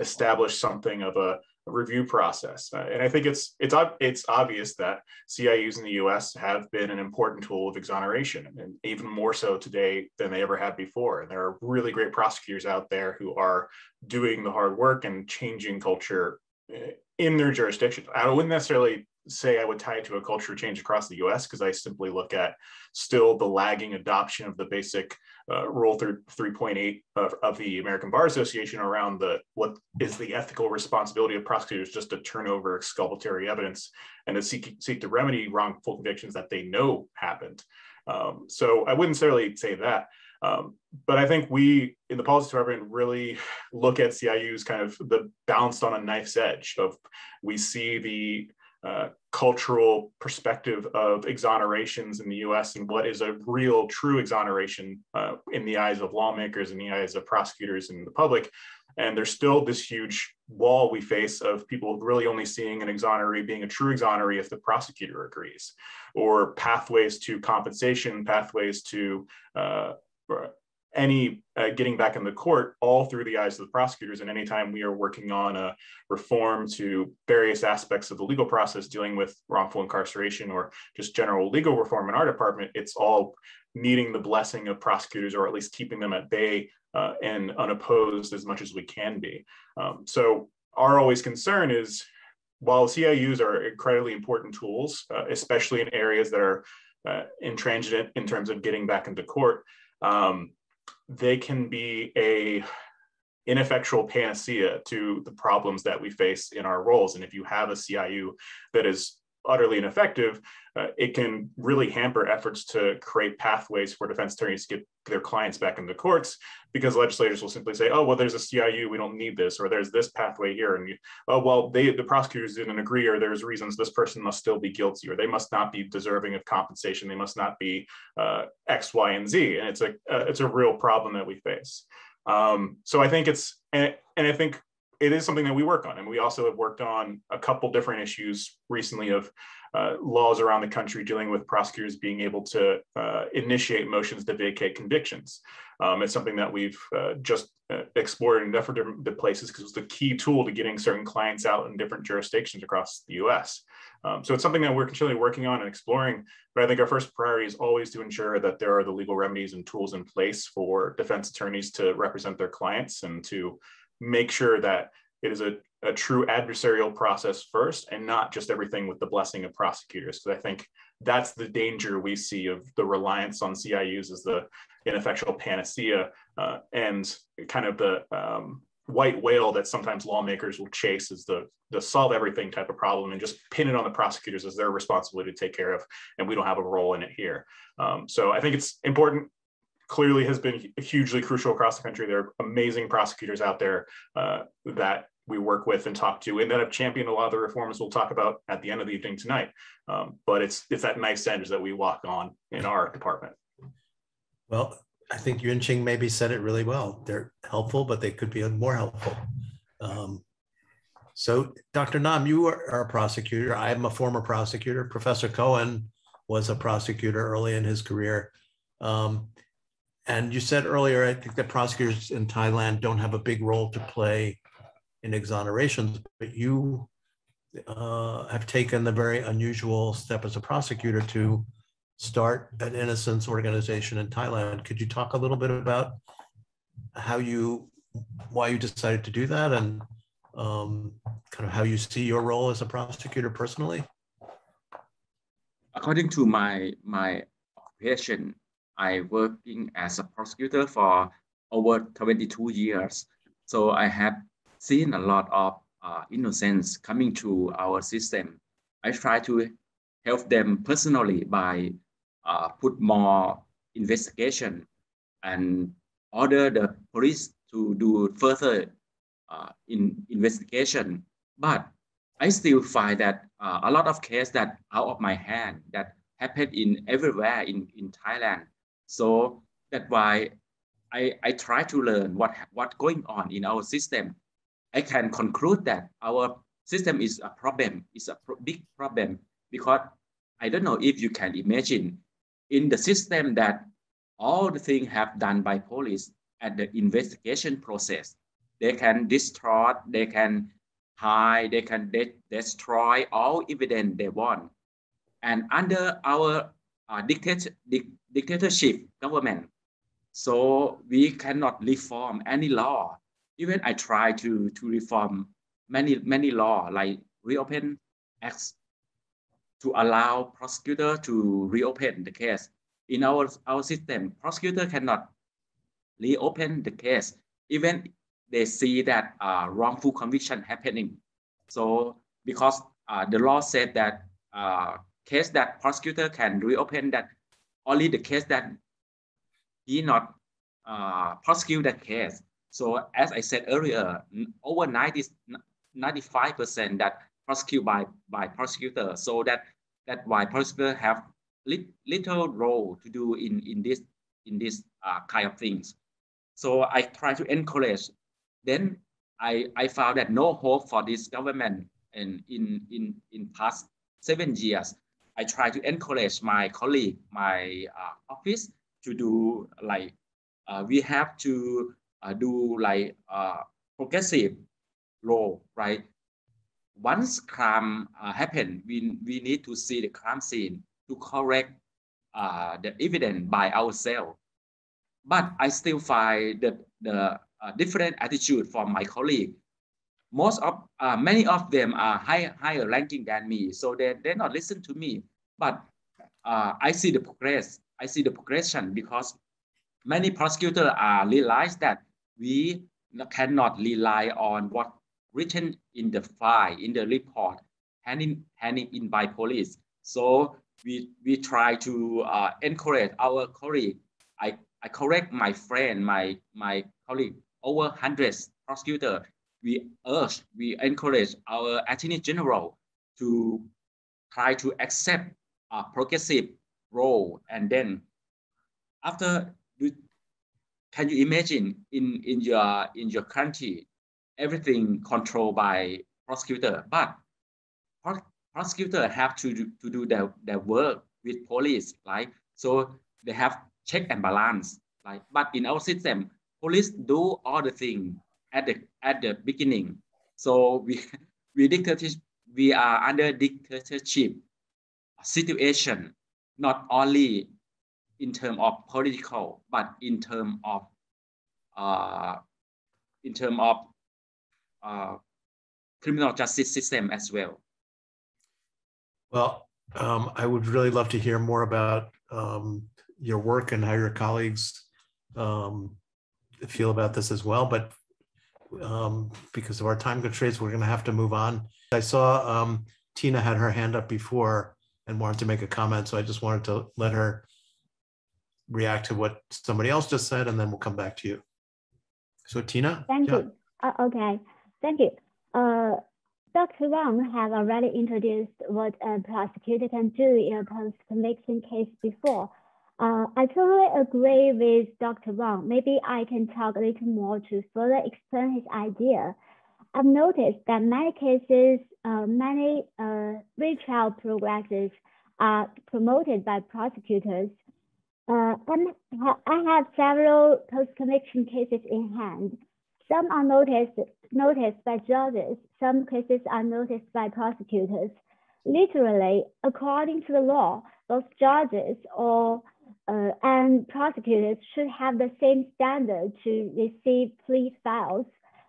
establish something of a, a review process. Uh, and I think it's it's it's obvious that CIUs in the U.S. have been an important tool of exoneration, and even more so today than they ever had before. And there are really great prosecutors out there who are doing the hard work and changing culture uh, in their jurisdiction. I wouldn't necessarily say I would tie it to a culture change across the US because I simply look at still the lagging adoption of the basic uh, Rule 3.8 of, of the American Bar Association around the what is the ethical responsibility of prosecutors just to turn over exculpatory evidence and to seek, seek to remedy wrongful convictions that they know happened. Um, so I wouldn't necessarily say that. Um, but I think we in the policy department really look at CIUs kind of the balanced on a knife's edge of we see the uh, cultural perspective of exonerations in the US and what is a real true exoneration uh, in the eyes of lawmakers, in the eyes of prosecutors and the public. And there's still this huge wall we face of people really only seeing an exoneree being a true exoneree if the prosecutor agrees, or pathways to compensation, pathways to uh, any uh, getting back in the court all through the eyes of the prosecutors. And anytime we are working on a reform to various aspects of the legal process dealing with wrongful incarceration or just general legal reform in our department, it's all needing the blessing of prosecutors or at least keeping them at bay uh, and unopposed as much as we can be. Um, so our always concern is while CIUs are incredibly important tools, uh, especially in areas that are uh, intransigent in terms of getting back into court, um, they can be a ineffectual panacea to the problems that we face in our roles. And if you have a CIU that is utterly ineffective, uh, it can really hamper efforts to create pathways for defense attorneys to get their clients back into courts because legislators will simply say, oh, well, there's a CIU, we don't need this, or there's this pathway here. And oh, well, they, the prosecutors didn't agree, or there's reasons this person must still be guilty, or they must not be deserving of compensation. They must not be uh, X, Y, and Z. And it's a, uh, it's a real problem that we face. Um, so I think it's, and, and I think it is something that we work on. And we also have worked on a couple different issues recently of uh, laws around the country dealing with prosecutors being able to uh, initiate motions to vacate convictions. Um, it's something that we've uh, just uh, explored in different, different places because it's the key tool to getting certain clients out in different jurisdictions across the US. Um, so it's something that we're continually working on and exploring, but I think our first priority is always to ensure that there are the legal remedies and tools in place for defense attorneys to represent their clients and to make sure that it is a, a true adversarial process first and not just everything with the blessing of prosecutors. Because I think that's the danger we see of the reliance on CIUs as the ineffectual panacea uh, and kind of the um, white whale that sometimes lawmakers will chase as the, the solve everything type of problem and just pin it on the prosecutors as their responsibility to take care of. And we don't have a role in it here. Um, so I think it's important clearly has been hugely crucial across the country. There are amazing prosecutors out there uh, that we work with and talk to, and that have championed a lot of the reforms we'll talk about at the end of the evening tonight. Um, but it's it's that nice edge that we walk on in our department. Well, I think Yun Ching maybe said it really well. They're helpful, but they could be more helpful. Um, so, Dr. Nam, you are, are a prosecutor. I am a former prosecutor. Professor Cohen was a prosecutor early in his career. Um, and you said earlier, I think that prosecutors in Thailand don't have a big role to play in exonerations, but you uh, have taken the very unusual step as a prosecutor to start an innocence organization in Thailand. Could you talk a little bit about how you, why you decided to do that, and um, kind of how you see your role as a prosecutor personally? According to my my occupation, I working as a prosecutor for over 22 years. So I have seen a lot of uh, innocence coming to our system. I try to help them personally by uh, put more investigation and order the police to do further uh, in investigation. But I still find that uh, a lot of cases that out of my hand that happened in everywhere in, in Thailand so that's why I, I try to learn what what going on in our system. I can conclude that our system is a problem, it's a pro big problem because I don't know if you can imagine in the system that all the things have done by police at the investigation process. They can destroy, they can hide, they can de destroy all evidence they want. And under our uh, dictate, dictatorship government. So we cannot reform any law. Even I try to, to reform many, many law like reopen acts to allow prosecutor to reopen the case. In our, our system, prosecutor cannot reopen the case, even they see that uh, wrongful conviction happening. So because uh, the law said that uh, case that prosecutor can reopen that only the case that he not uh, prosecute that case. So as I said earlier, over 90, 95% that prosecute by, by prosecutor. So that that why prosecutor have li little role to do in, in this in this uh, kind of things. So I try to encourage. Then I, I found that no hope for this government and in, in, in past seven years. I try to encourage my colleague, my uh, office to do like, uh, we have to uh, do like uh, progressive law, right? Once crime uh, happen, we, we need to see the crime scene to correct uh, the evidence by ourselves. But I still find that the different attitude from my colleague. Most of uh, many of them are high, higher ranking than me, so they they not listen to me. But uh, I see the progress. I see the progression because many prosecutors are realize that we cannot rely on what written in the file in the report handing handing in by police. So we we try to uh, encourage our colleague. I I correct my friend, my my colleague over hundreds prosecutor we urge, we encourage our Attorney General to try to accept a progressive role. And then after, can you imagine in, in, your, in your country, everything controlled by prosecutor, but prosecutor have to do, to do their, their work with police, right? So they have check and balance, right? But in our system, police do all the things at the at the beginning. So we we dictatorship we are under dictatorship situation, not only in terms of political, but in terms of uh, in terms of uh, criminal justice system as well. Well, um, I would really love to hear more about um, your work and how your colleagues um, feel about this as well. But um, because of our time constraints, we're going to have to move on. I saw um, Tina had her hand up before and wanted to make a comment, so I just wanted to let her react to what somebody else just said, and then we'll come back to you. So Tina? Thank yeah. you. Uh, okay, thank you. Uh, Dr. Wang has already introduced what a prosecutor can do in a post-conviction case before. Uh, I totally agree with Dr. Wang. Maybe I can talk a little more to further explain his idea. I've noticed that many cases, uh, many uh, retrial progresses are promoted by prosecutors. Uh, I have several post-conviction cases in hand. Some are noticed, noticed by judges. Some cases are noticed by prosecutors. Literally, according to the law, both judges or uh, and prosecutors should have the same standard to receive plea files.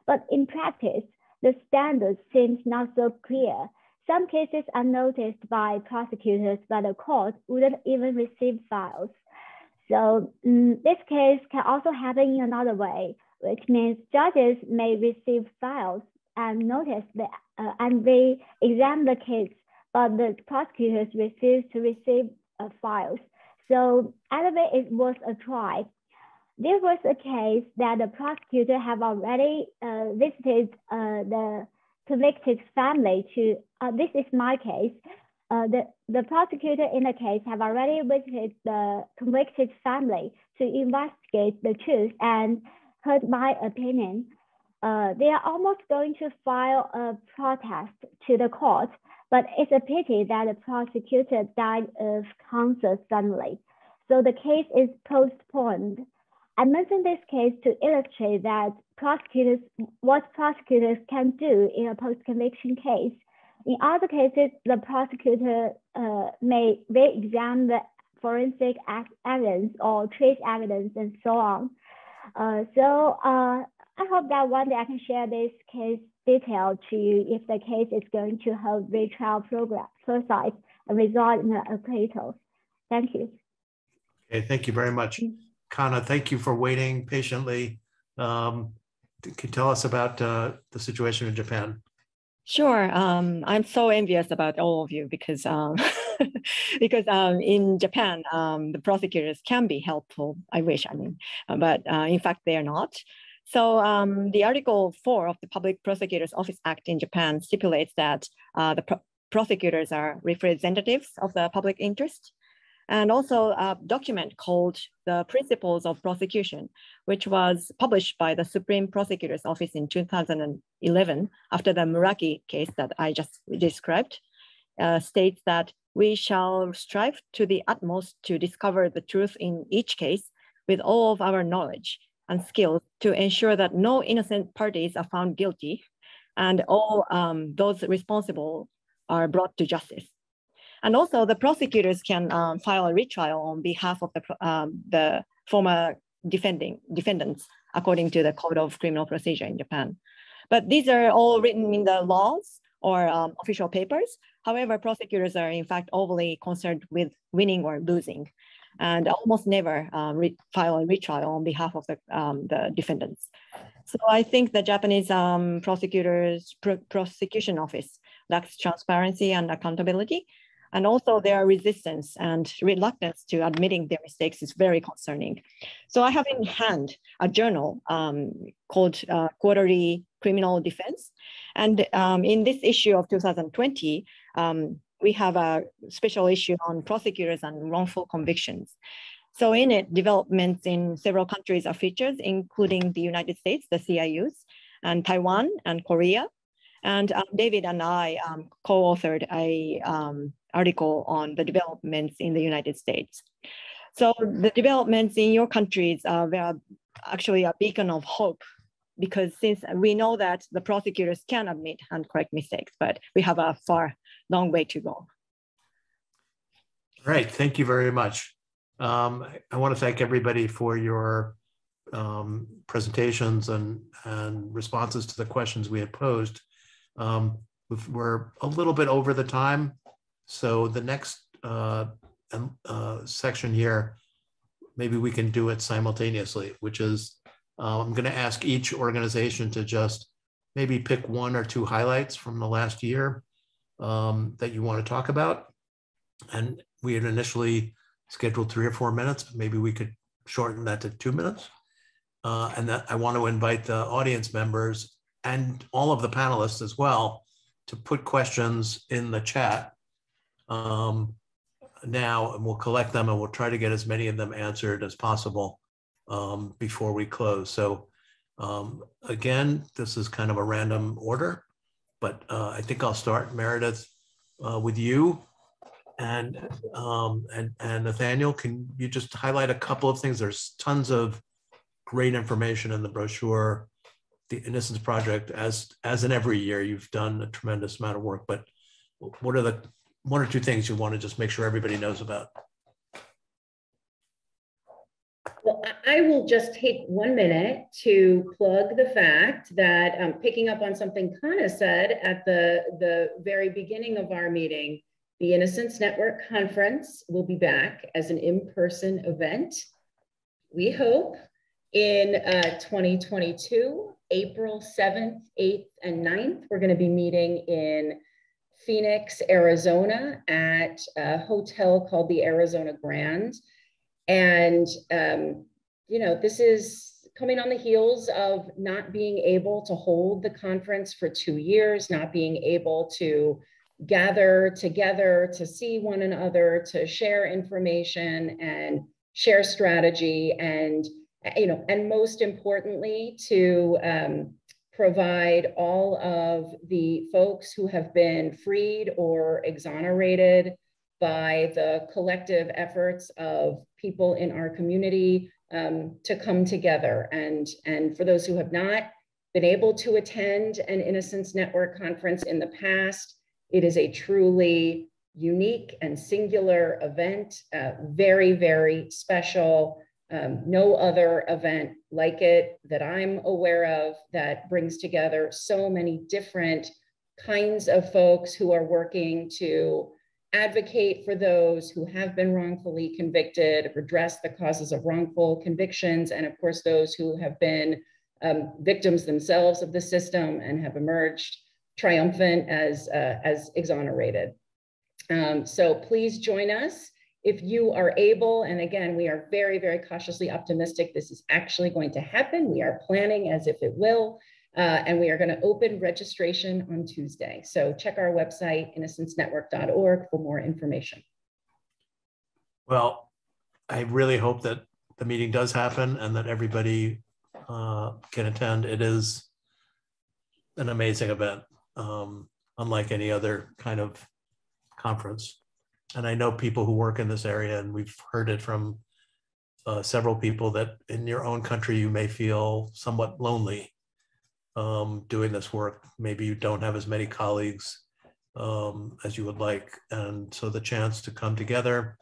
But in practice, the standard seems not so clear. Some cases are noticed by prosecutors, but the court wouldn't even receive files. So um, this case can also happen in another way, which means judges may receive files and notice the, uh, and they examine the case, but the prosecutors refuse to receive uh, files. So either it was a try. There was a case that the prosecutor have already uh, visited uh, the convicted family to, uh, this is my case, uh, the, the prosecutor in the case have already visited the convicted family to investigate the truth and heard my opinion. Uh, they are almost going to file a protest to the court but it's a pity that the prosecutor died of cancer suddenly. So the case is postponed. I mention this case to illustrate that prosecutors, what prosecutors can do in a post-conviction case. In other cases, the prosecutor uh, may re-examine the forensic evidence or trace evidence and so on. Uh, so uh, I hope that one day I can share this case detail to you if the case is going to have retrial program process and result in an acquittal. Thank you. Okay, thank you very much. Mm. Kana, thank you for waiting patiently. Um, can you tell us about uh, the situation in Japan? Sure. Um, I'm so envious about all of you because um, because um, in Japan, um, the prosecutors can be helpful. I wish, I mean, but uh, in fact, they are not. So um, the Article 4 of the Public Prosecutor's Office Act in Japan stipulates that uh, the pro prosecutors are representatives of the public interest and also a document called the Principles of Prosecution, which was published by the Supreme Prosecutor's Office in 2011 after the Muraki case that I just described, uh, states that we shall strive to the utmost to discover the truth in each case with all of our knowledge and skills to ensure that no innocent parties are found guilty and all um, those responsible are brought to justice. And also the prosecutors can um, file a retrial on behalf of the, um, the former defending defendants according to the Code of Criminal Procedure in Japan. But these are all written in the laws or um, official papers. However, prosecutors are in fact overly concerned with winning or losing and almost never um, file a retrial on behalf of the, um, the defendants. So I think the Japanese um, prosecutors pro prosecution office lacks transparency and accountability. And also their resistance and reluctance to admitting their mistakes is very concerning. So I have in hand a journal um, called uh, Quarterly Criminal Defense. And um, in this issue of 2020, um, we have a special issue on prosecutors and wrongful convictions. So in it, developments in several countries are featured, including the United States, the CIUs, and Taiwan and Korea. And um, David and I um, co-authored a um, article on the developments in the United States. So the developments in your countries are actually a beacon of hope because since we know that the prosecutors can admit and correct mistakes, but we have a far long way to go. All right, thank you very much. Um, I want to thank everybody for your um, presentations and, and responses to the questions we had posed. Um, we're a little bit over the time, so the next uh, uh, section here, maybe we can do it simultaneously, which is uh, I'm going to ask each organization to just maybe pick one or two highlights from the last year um, that you want to talk about. And we had initially scheduled three or four minutes, but maybe we could shorten that to two minutes. Uh, and that I want to invite the audience members and all of the panelists as well to put questions in the chat um, now, and we'll collect them and we'll try to get as many of them answered as possible um, before we close. So um, again, this is kind of a random order, but uh, I think I'll start, Meredith, uh, with you. And, um, and, and Nathaniel, can you just highlight a couple of things? There's tons of great information in the brochure. The Innocence Project, as, as in every year, you've done a tremendous amount of work, but what are the one or two things you want to just make sure everybody knows about? Well, I will just take one minute to plug the fact that um, picking up on something Kana said at the, the very beginning of our meeting, the Innocence Network Conference will be back as an in-person event. We hope in uh, 2022, April 7th, 8th, and 9th. We're going to be meeting in Phoenix, Arizona at a hotel called the Arizona Grand. And, um, you know, this is coming on the heels of not being able to hold the conference for two years, not being able to gather together to see one another, to share information and share strategy and, you know, and most importantly, to um, provide all of the folks who have been freed or exonerated by the collective efforts of people in our community um, to come together. And, and for those who have not been able to attend an Innocence Network conference in the past, it is a truly unique and singular event, uh, very, very special. Um, no other event like it that I'm aware of that brings together so many different kinds of folks who are working to advocate for those who have been wrongfully convicted, redress the causes of wrongful convictions, and of course, those who have been um, victims themselves of the system and have emerged triumphant as, uh, as exonerated. Um, so please join us if you are able, and again, we are very, very cautiously optimistic this is actually going to happen. We are planning as if it will. Uh, and we are going to open registration on Tuesday. So check our website, innocencenetwork.org, for more information. Well, I really hope that the meeting does happen and that everybody uh, can attend. It is an amazing event, um, unlike any other kind of conference. And I know people who work in this area, and we've heard it from uh, several people that in your own country you may feel somewhat lonely um, doing this work. Maybe you don't have as many colleagues um, as you would like. And so the chance to come together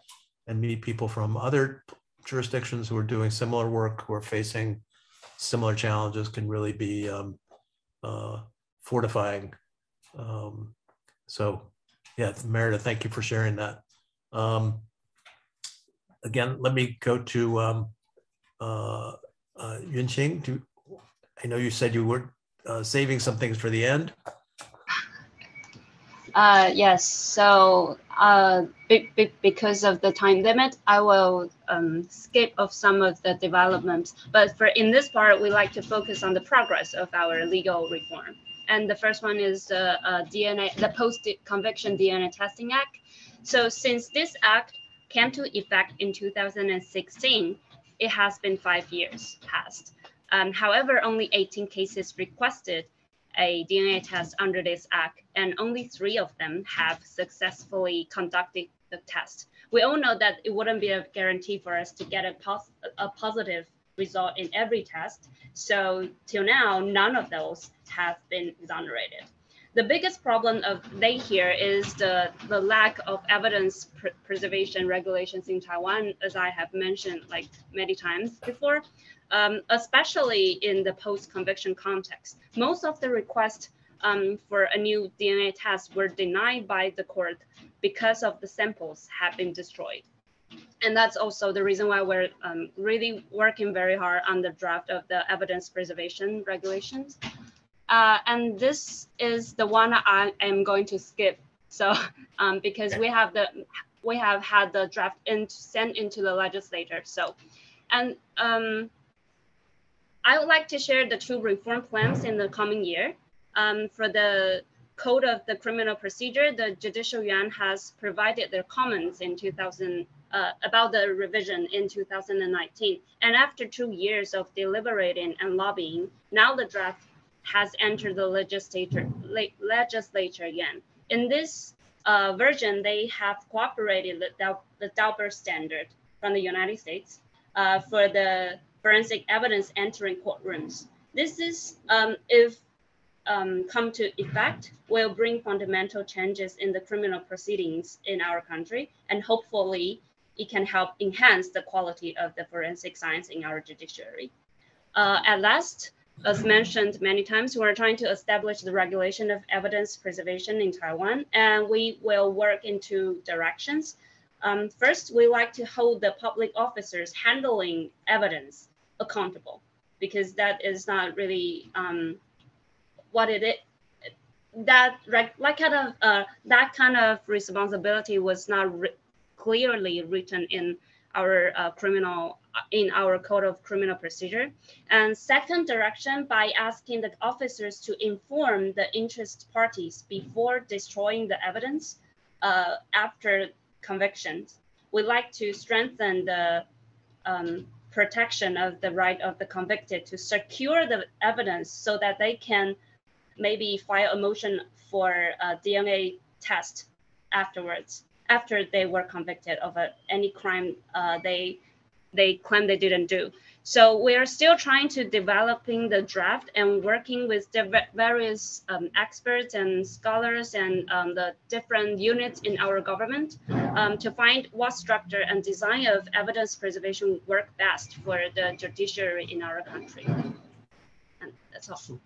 and meet people from other jurisdictions who are doing similar work, who are facing similar challenges can really be um, uh, fortifying. Um, so, yeah, Meredith, thank you for sharing that. Um, again, let me go to um, uh, uh, Yunqing. Do, I know you said you were uh, saving some things for the end. Uh, yes, so uh, be, be, because of the time limit, I will um, skip of some of the developments. But for in this part, we like to focus on the progress of our legal reform. And the first one is the uh, DNA, the Post-Conviction DNA Testing Act. So since this act came to effect in 2016, it has been five years past. Um, however, only 18 cases requested a DNA test under this act, and only three of them have successfully conducted the test. We all know that it wouldn't be a guarantee for us to get a, pos a positive result in every test. So till now, none of those have been exonerated. The biggest problem of they here is the, the lack of evidence pr preservation regulations in Taiwan, as I have mentioned like many times before um, especially in the post-conviction context. Most of the requests um, for a new DNA test were denied by the court because of the samples have been destroyed. And that's also the reason why we're um, really working very hard on the draft of the evidence preservation regulations. Uh, and this is the one I am going to skip. So um, because we have the we have had the draft in, sent into the legislature. So, and um, I would like to share the two reform plans in the coming year. Um, for the Code of the Criminal Procedure, the Judicial Yuan has provided their comments in 2000 uh, about the revision in 2019. And after two years of deliberating and lobbying, now the draft has entered the legislature, le legislature again. In this uh, version, they have cooperated the, the Daubert standard from the United States uh, for the forensic evidence entering courtrooms. This is, um, if um, come to effect, will bring fundamental changes in the criminal proceedings in our country, and hopefully it can help enhance the quality of the forensic science in our judiciary. Uh, at last, as mentioned many times, we're trying to establish the regulation of evidence preservation in Taiwan, and we will work in two directions. Um, first, we like to hold the public officers handling evidence accountable because that is not really um, what it is. That like kind of uh, that kind of responsibility was not clearly written in our uh, criminal in our code of criminal procedure. And second direction by asking the officers to inform the interest parties before destroying the evidence uh, after convictions. We like to strengthen the um, protection of the right of the convicted to secure the evidence so that they can maybe file a motion for a DNA test afterwards, after they were convicted of a, any crime uh, they they claim they didn't do. So we are still trying to developing the draft and working with the various um, experts and scholars and um, the different units in our government um, to find what structure and design of evidence preservation work best for the judiciary in our country. And that's all.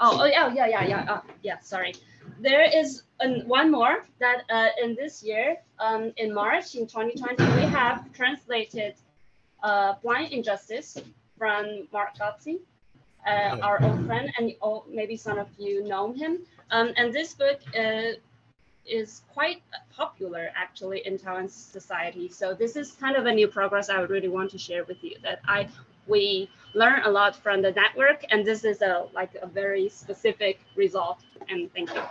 Oh, oh yeah, yeah, yeah, yeah, oh, yeah, sorry. There is an, one more that uh, in this year, um, in March in 2020, we have translated uh, Blind Injustice from Mark Godsey, uh, our old friend, and oh, maybe some of you know him. Um, and this book uh, is quite popular actually in Taiwan society. So this is kind of a new progress I would really want to share with you that I we learn a lot from the network and this is a like a very specific result and thank you.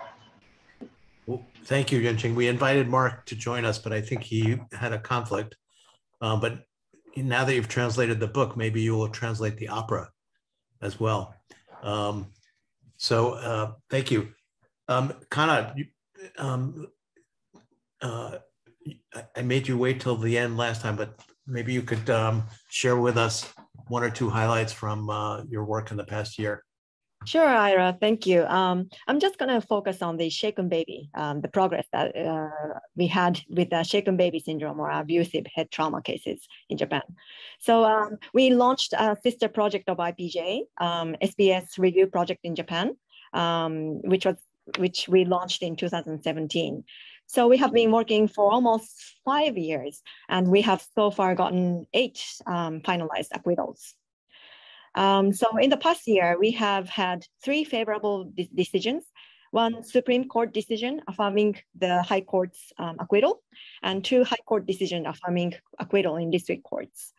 Well, thank you, Yunqing. We invited Mark to join us, but I think he had a conflict. Uh, but now that you've translated the book, maybe you will translate the opera as well. Um, so uh, thank you. Um, Kana, you, um, uh, I made you wait till the end last time, but maybe you could um, share with us one or two highlights from uh, your work in the past year. Sure, Ira, thank you. Um, I'm just going to focus on the shaken baby, um, the progress that uh, we had with the shaken baby syndrome or abusive head trauma cases in Japan. So um, we launched a sister project of IPJ, SBS review project in Japan. um, which was which we launched in 2017. So we have been working for almost five years, and we have so far gotten eight um, finalized acquittals. Um, so in the past year, we have had three favorable de decisions, one Supreme Court decision affirming the High Court's um, acquittal, and two High Court decision affirming acquittal in district courts.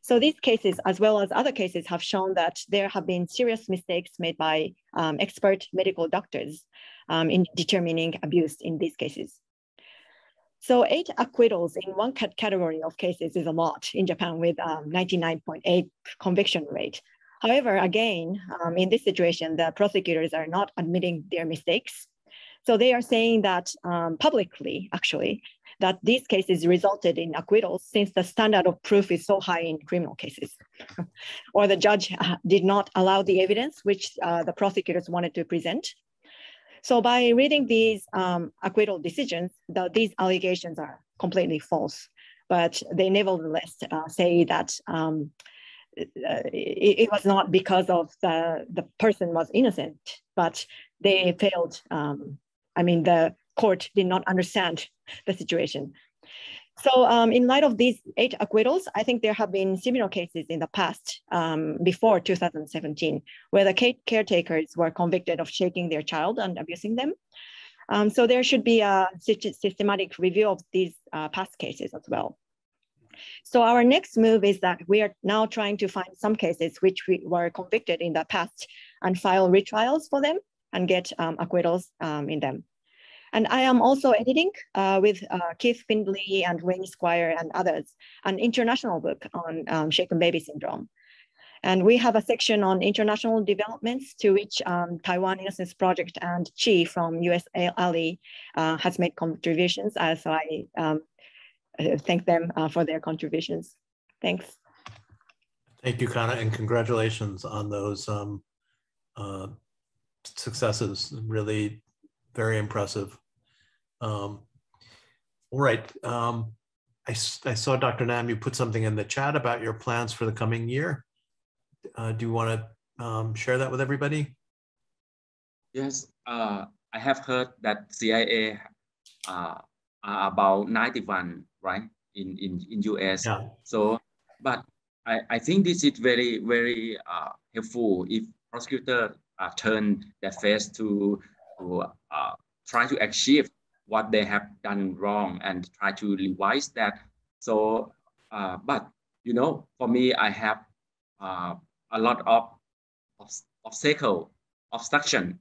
So these cases, as well as other cases, have shown that there have been serious mistakes made by um, expert medical doctors um, in determining abuse in these cases. So eight acquittals in one category of cases is a lot in Japan with 99.8 um, conviction rate. However, again, um, in this situation, the prosecutors are not admitting their mistakes. So they are saying that um, publicly, actually, that these cases resulted in acquittals since the standard of proof is so high in criminal cases. or the judge uh, did not allow the evidence which uh, the prosecutors wanted to present. So by reading these um, acquittal decisions, the, these allegations are completely false, but they nevertheless uh, say that um, it, it, was not because of the, the person was innocent, but they failed. Um, I mean, the court did not understand the situation. So um, in light of these eight acquittals, I think there have been similar cases in the past, um, before 2017, where the caretakers were convicted of shaking their child and abusing them. Um, so there should be a systematic review of these uh, past cases as well. So our next move is that we are now trying to find some cases which we were convicted in the past and file retrials for them and get um, acquittals um, in them. And I am also editing uh, with uh, Keith Findley and Waney Squier and others, an international book on um, shaken baby syndrome. And we have a section on international developments to which um, Taiwan Innocence Project and Chi from USALI uh, has made contributions as I um, uh, thank them uh, for their contributions. Thanks. Thank you, Kana, and congratulations on those um, uh, successes. Really very impressive. Um, all right. Um, I, I saw Dr. Nam, you put something in the chat about your plans for the coming year. Uh, do you want to um, share that with everybody? Yes, uh, I have heard that CIU uh, are about 91, right, in, in, in US. Yeah. So, but I, I think this is very, very uh, helpful if prosecutor uh, turn their face to, to uh, try to achieve what they have done wrong and try to revise that. So, uh, but you know, for me, I have uh, a lot of, of obstacle, obstruction.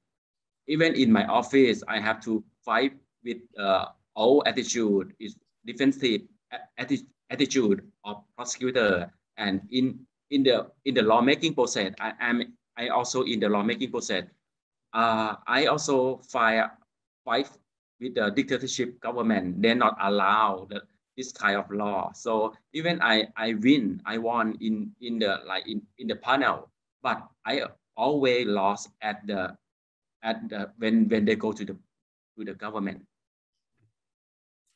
Even in my office, I have to fight with uh, all attitude, is defensive atti attitude of prosecutor. And in in the in the lawmaking process, I am I also in the lawmaking process. Uh, I also file fight with the dictatorship government, they not allow the, this kind of law. So even I, I win, I won in, in the like in, in the panel, but I always lost at the at the when when they go to the to the government.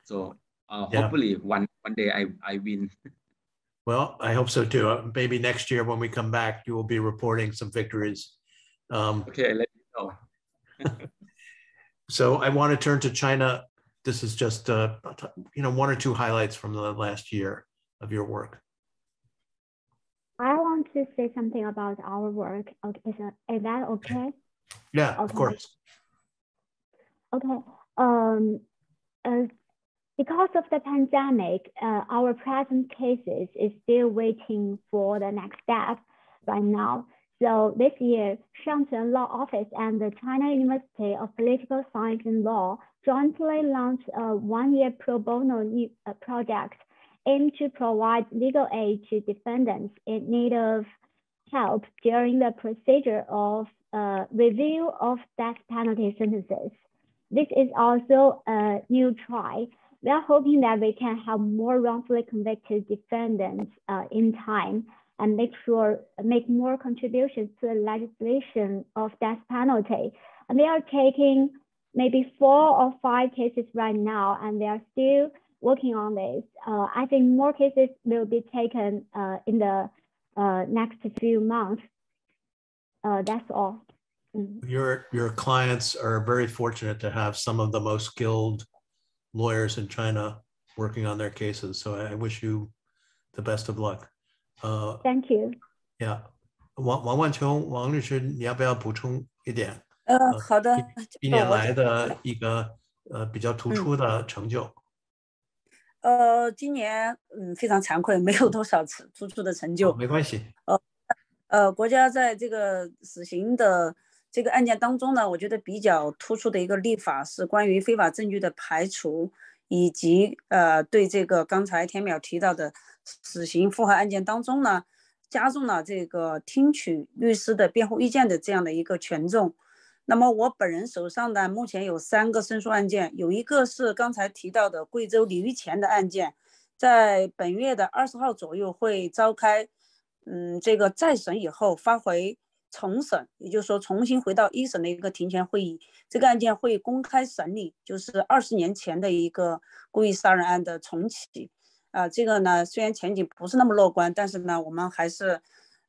So uh, yeah. hopefully one one day I, I win. Well, I hope so too. Uh, maybe next year when we come back, you will be reporting some victories. Um, okay, let me know. So I want to turn to China. This is just, uh, you know, one or two highlights from the last year of your work. I want to say something about our work. Okay, is, is that okay? Yeah, okay. of course. Okay. Um, uh, because of the pandemic, uh, our present cases is still waiting for the next step right now. So this year, Shenzhen Law Office and the China University of Political Science and Law jointly launched a one-year pro bono uh, project aimed to provide legal aid to defendants in need of help during the procedure of uh, review of death penalty sentences. This is also a new try. We are hoping that we can help more wrongfully convicted defendants uh, in time and make sure make more contributions to the legislation of death penalty. And they are taking maybe four or five cases right now, and they are still working on this. Uh, I think more cases will be taken uh, in the uh, next few months. Uh, that's all. mm-hmm. your your clients are very fortunate to have some of the most skilled lawyers in China working on their cases. So I wish you the best of luck. Uh, Thank you. Yeah. 王王万琼，王律师，你要不要补充一点？呃，好的。一年来的一个呃比较突出的成就。呃，今年嗯非常惭愧，没有多少次突出的成就。没关系。呃呃，国家在这个死刑的 这个案件当中呢，我觉得比较突出的一个立法是关于非法证据的排除，以及呃对这个刚才田淼提到的死刑复核案件当中呢，加重了这个听取律师的辩护意见的这样的一个权重。那么我本人手上呢，目前有三个申诉案件，有一个是刚才提到的贵州李玉前的案件，在本月的二十号左右会召开，嗯，这个再审以后发回重审，也就是说重新回到一审的一个庭前会议，这个案件会公开审理，就是二十年前的一个故意杀人案的重启，啊，这个呢虽然前景不是那么乐观，但是呢我们还是。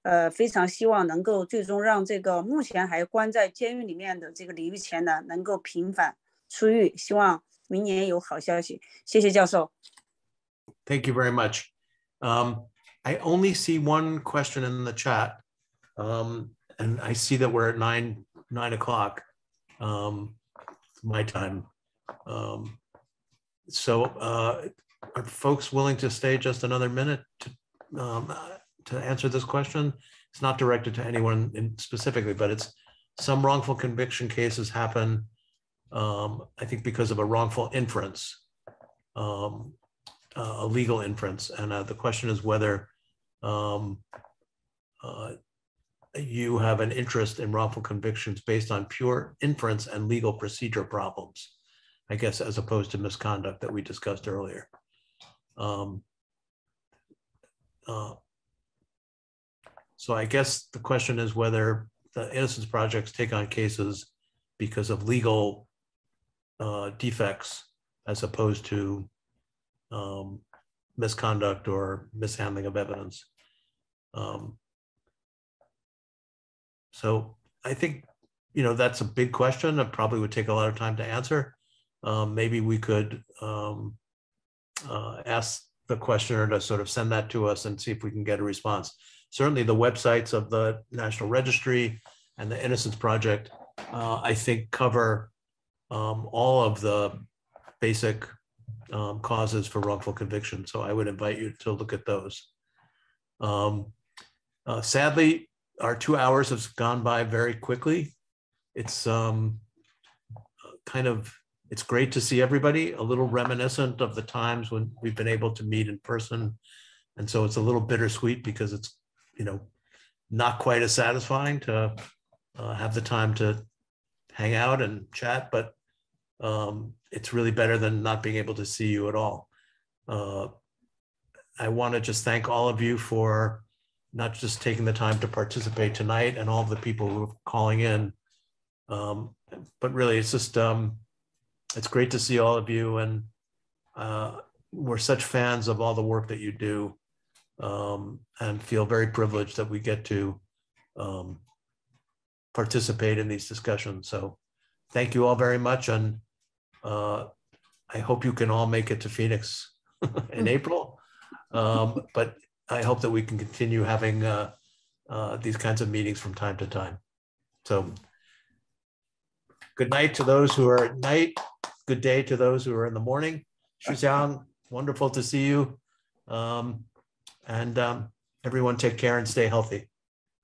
呃，非常希望能够最终让这个目前还关在监狱里面的这个李玉前呢，能够平反出狱。希望明年有好消息。谢谢教授。Thank you very much. Um, I only see one question in the chat, um, and I see that we're at nine nine o'clock, um, my time. Um, so, uh, are folks willing to stay just another minute? To, um, to answer this question. It's not directed to anyone in specifically, but it's some wrongful conviction cases happen, um, I think because of a wrongful inference, um, uh, a legal inference. And uh, the question is whether um, uh, you have an interest in wrongful convictions based on pure inference and legal procedure problems, I guess, as opposed to misconduct that we discussed earlier. Um, uh, so I guess the question is whether the Innocence Projects take on cases because of legal uh, defects as opposed to um, misconduct or mishandling of evidence. Um, so I think, you know, that's a big question. It probably would take a lot of time to answer. Um, maybe we could um, uh, ask the questioner to sort of send that to us and see if we can get a response certainly the websites of the National Registry and the Innocence Project, uh, I think cover um, all of the basic um, causes for wrongful conviction. So I would invite you to look at those. Um, uh, sadly, our two hours have gone by very quickly. It's um, kind of, it's great to see everybody, a little reminiscent of the times when we've been able to meet in person. And so it's a little bittersweet because it's you know, not quite as satisfying to uh, have the time to hang out and chat, but um, it's really better than not being able to see you at all. Uh, I want to just thank all of you for not just taking the time to participate tonight and all of the people who are calling in, um, but really it's just, um, it's great to see all of you and uh, we're such fans of all the work that you do um, and feel very privileged that we get to um, participate in these discussions. So thank you all very much. And uh, I hope you can all make it to Phoenix in mm. April. Um, but I hope that we can continue having uh, uh, these kinds of meetings from time to time. So good night to those who are at night. Good day to those who are in the morning. Shuxiang, wonderful to see you. Um, and um, everyone take care and stay healthy.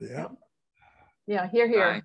Yeah. Yeah, here, here. Bye.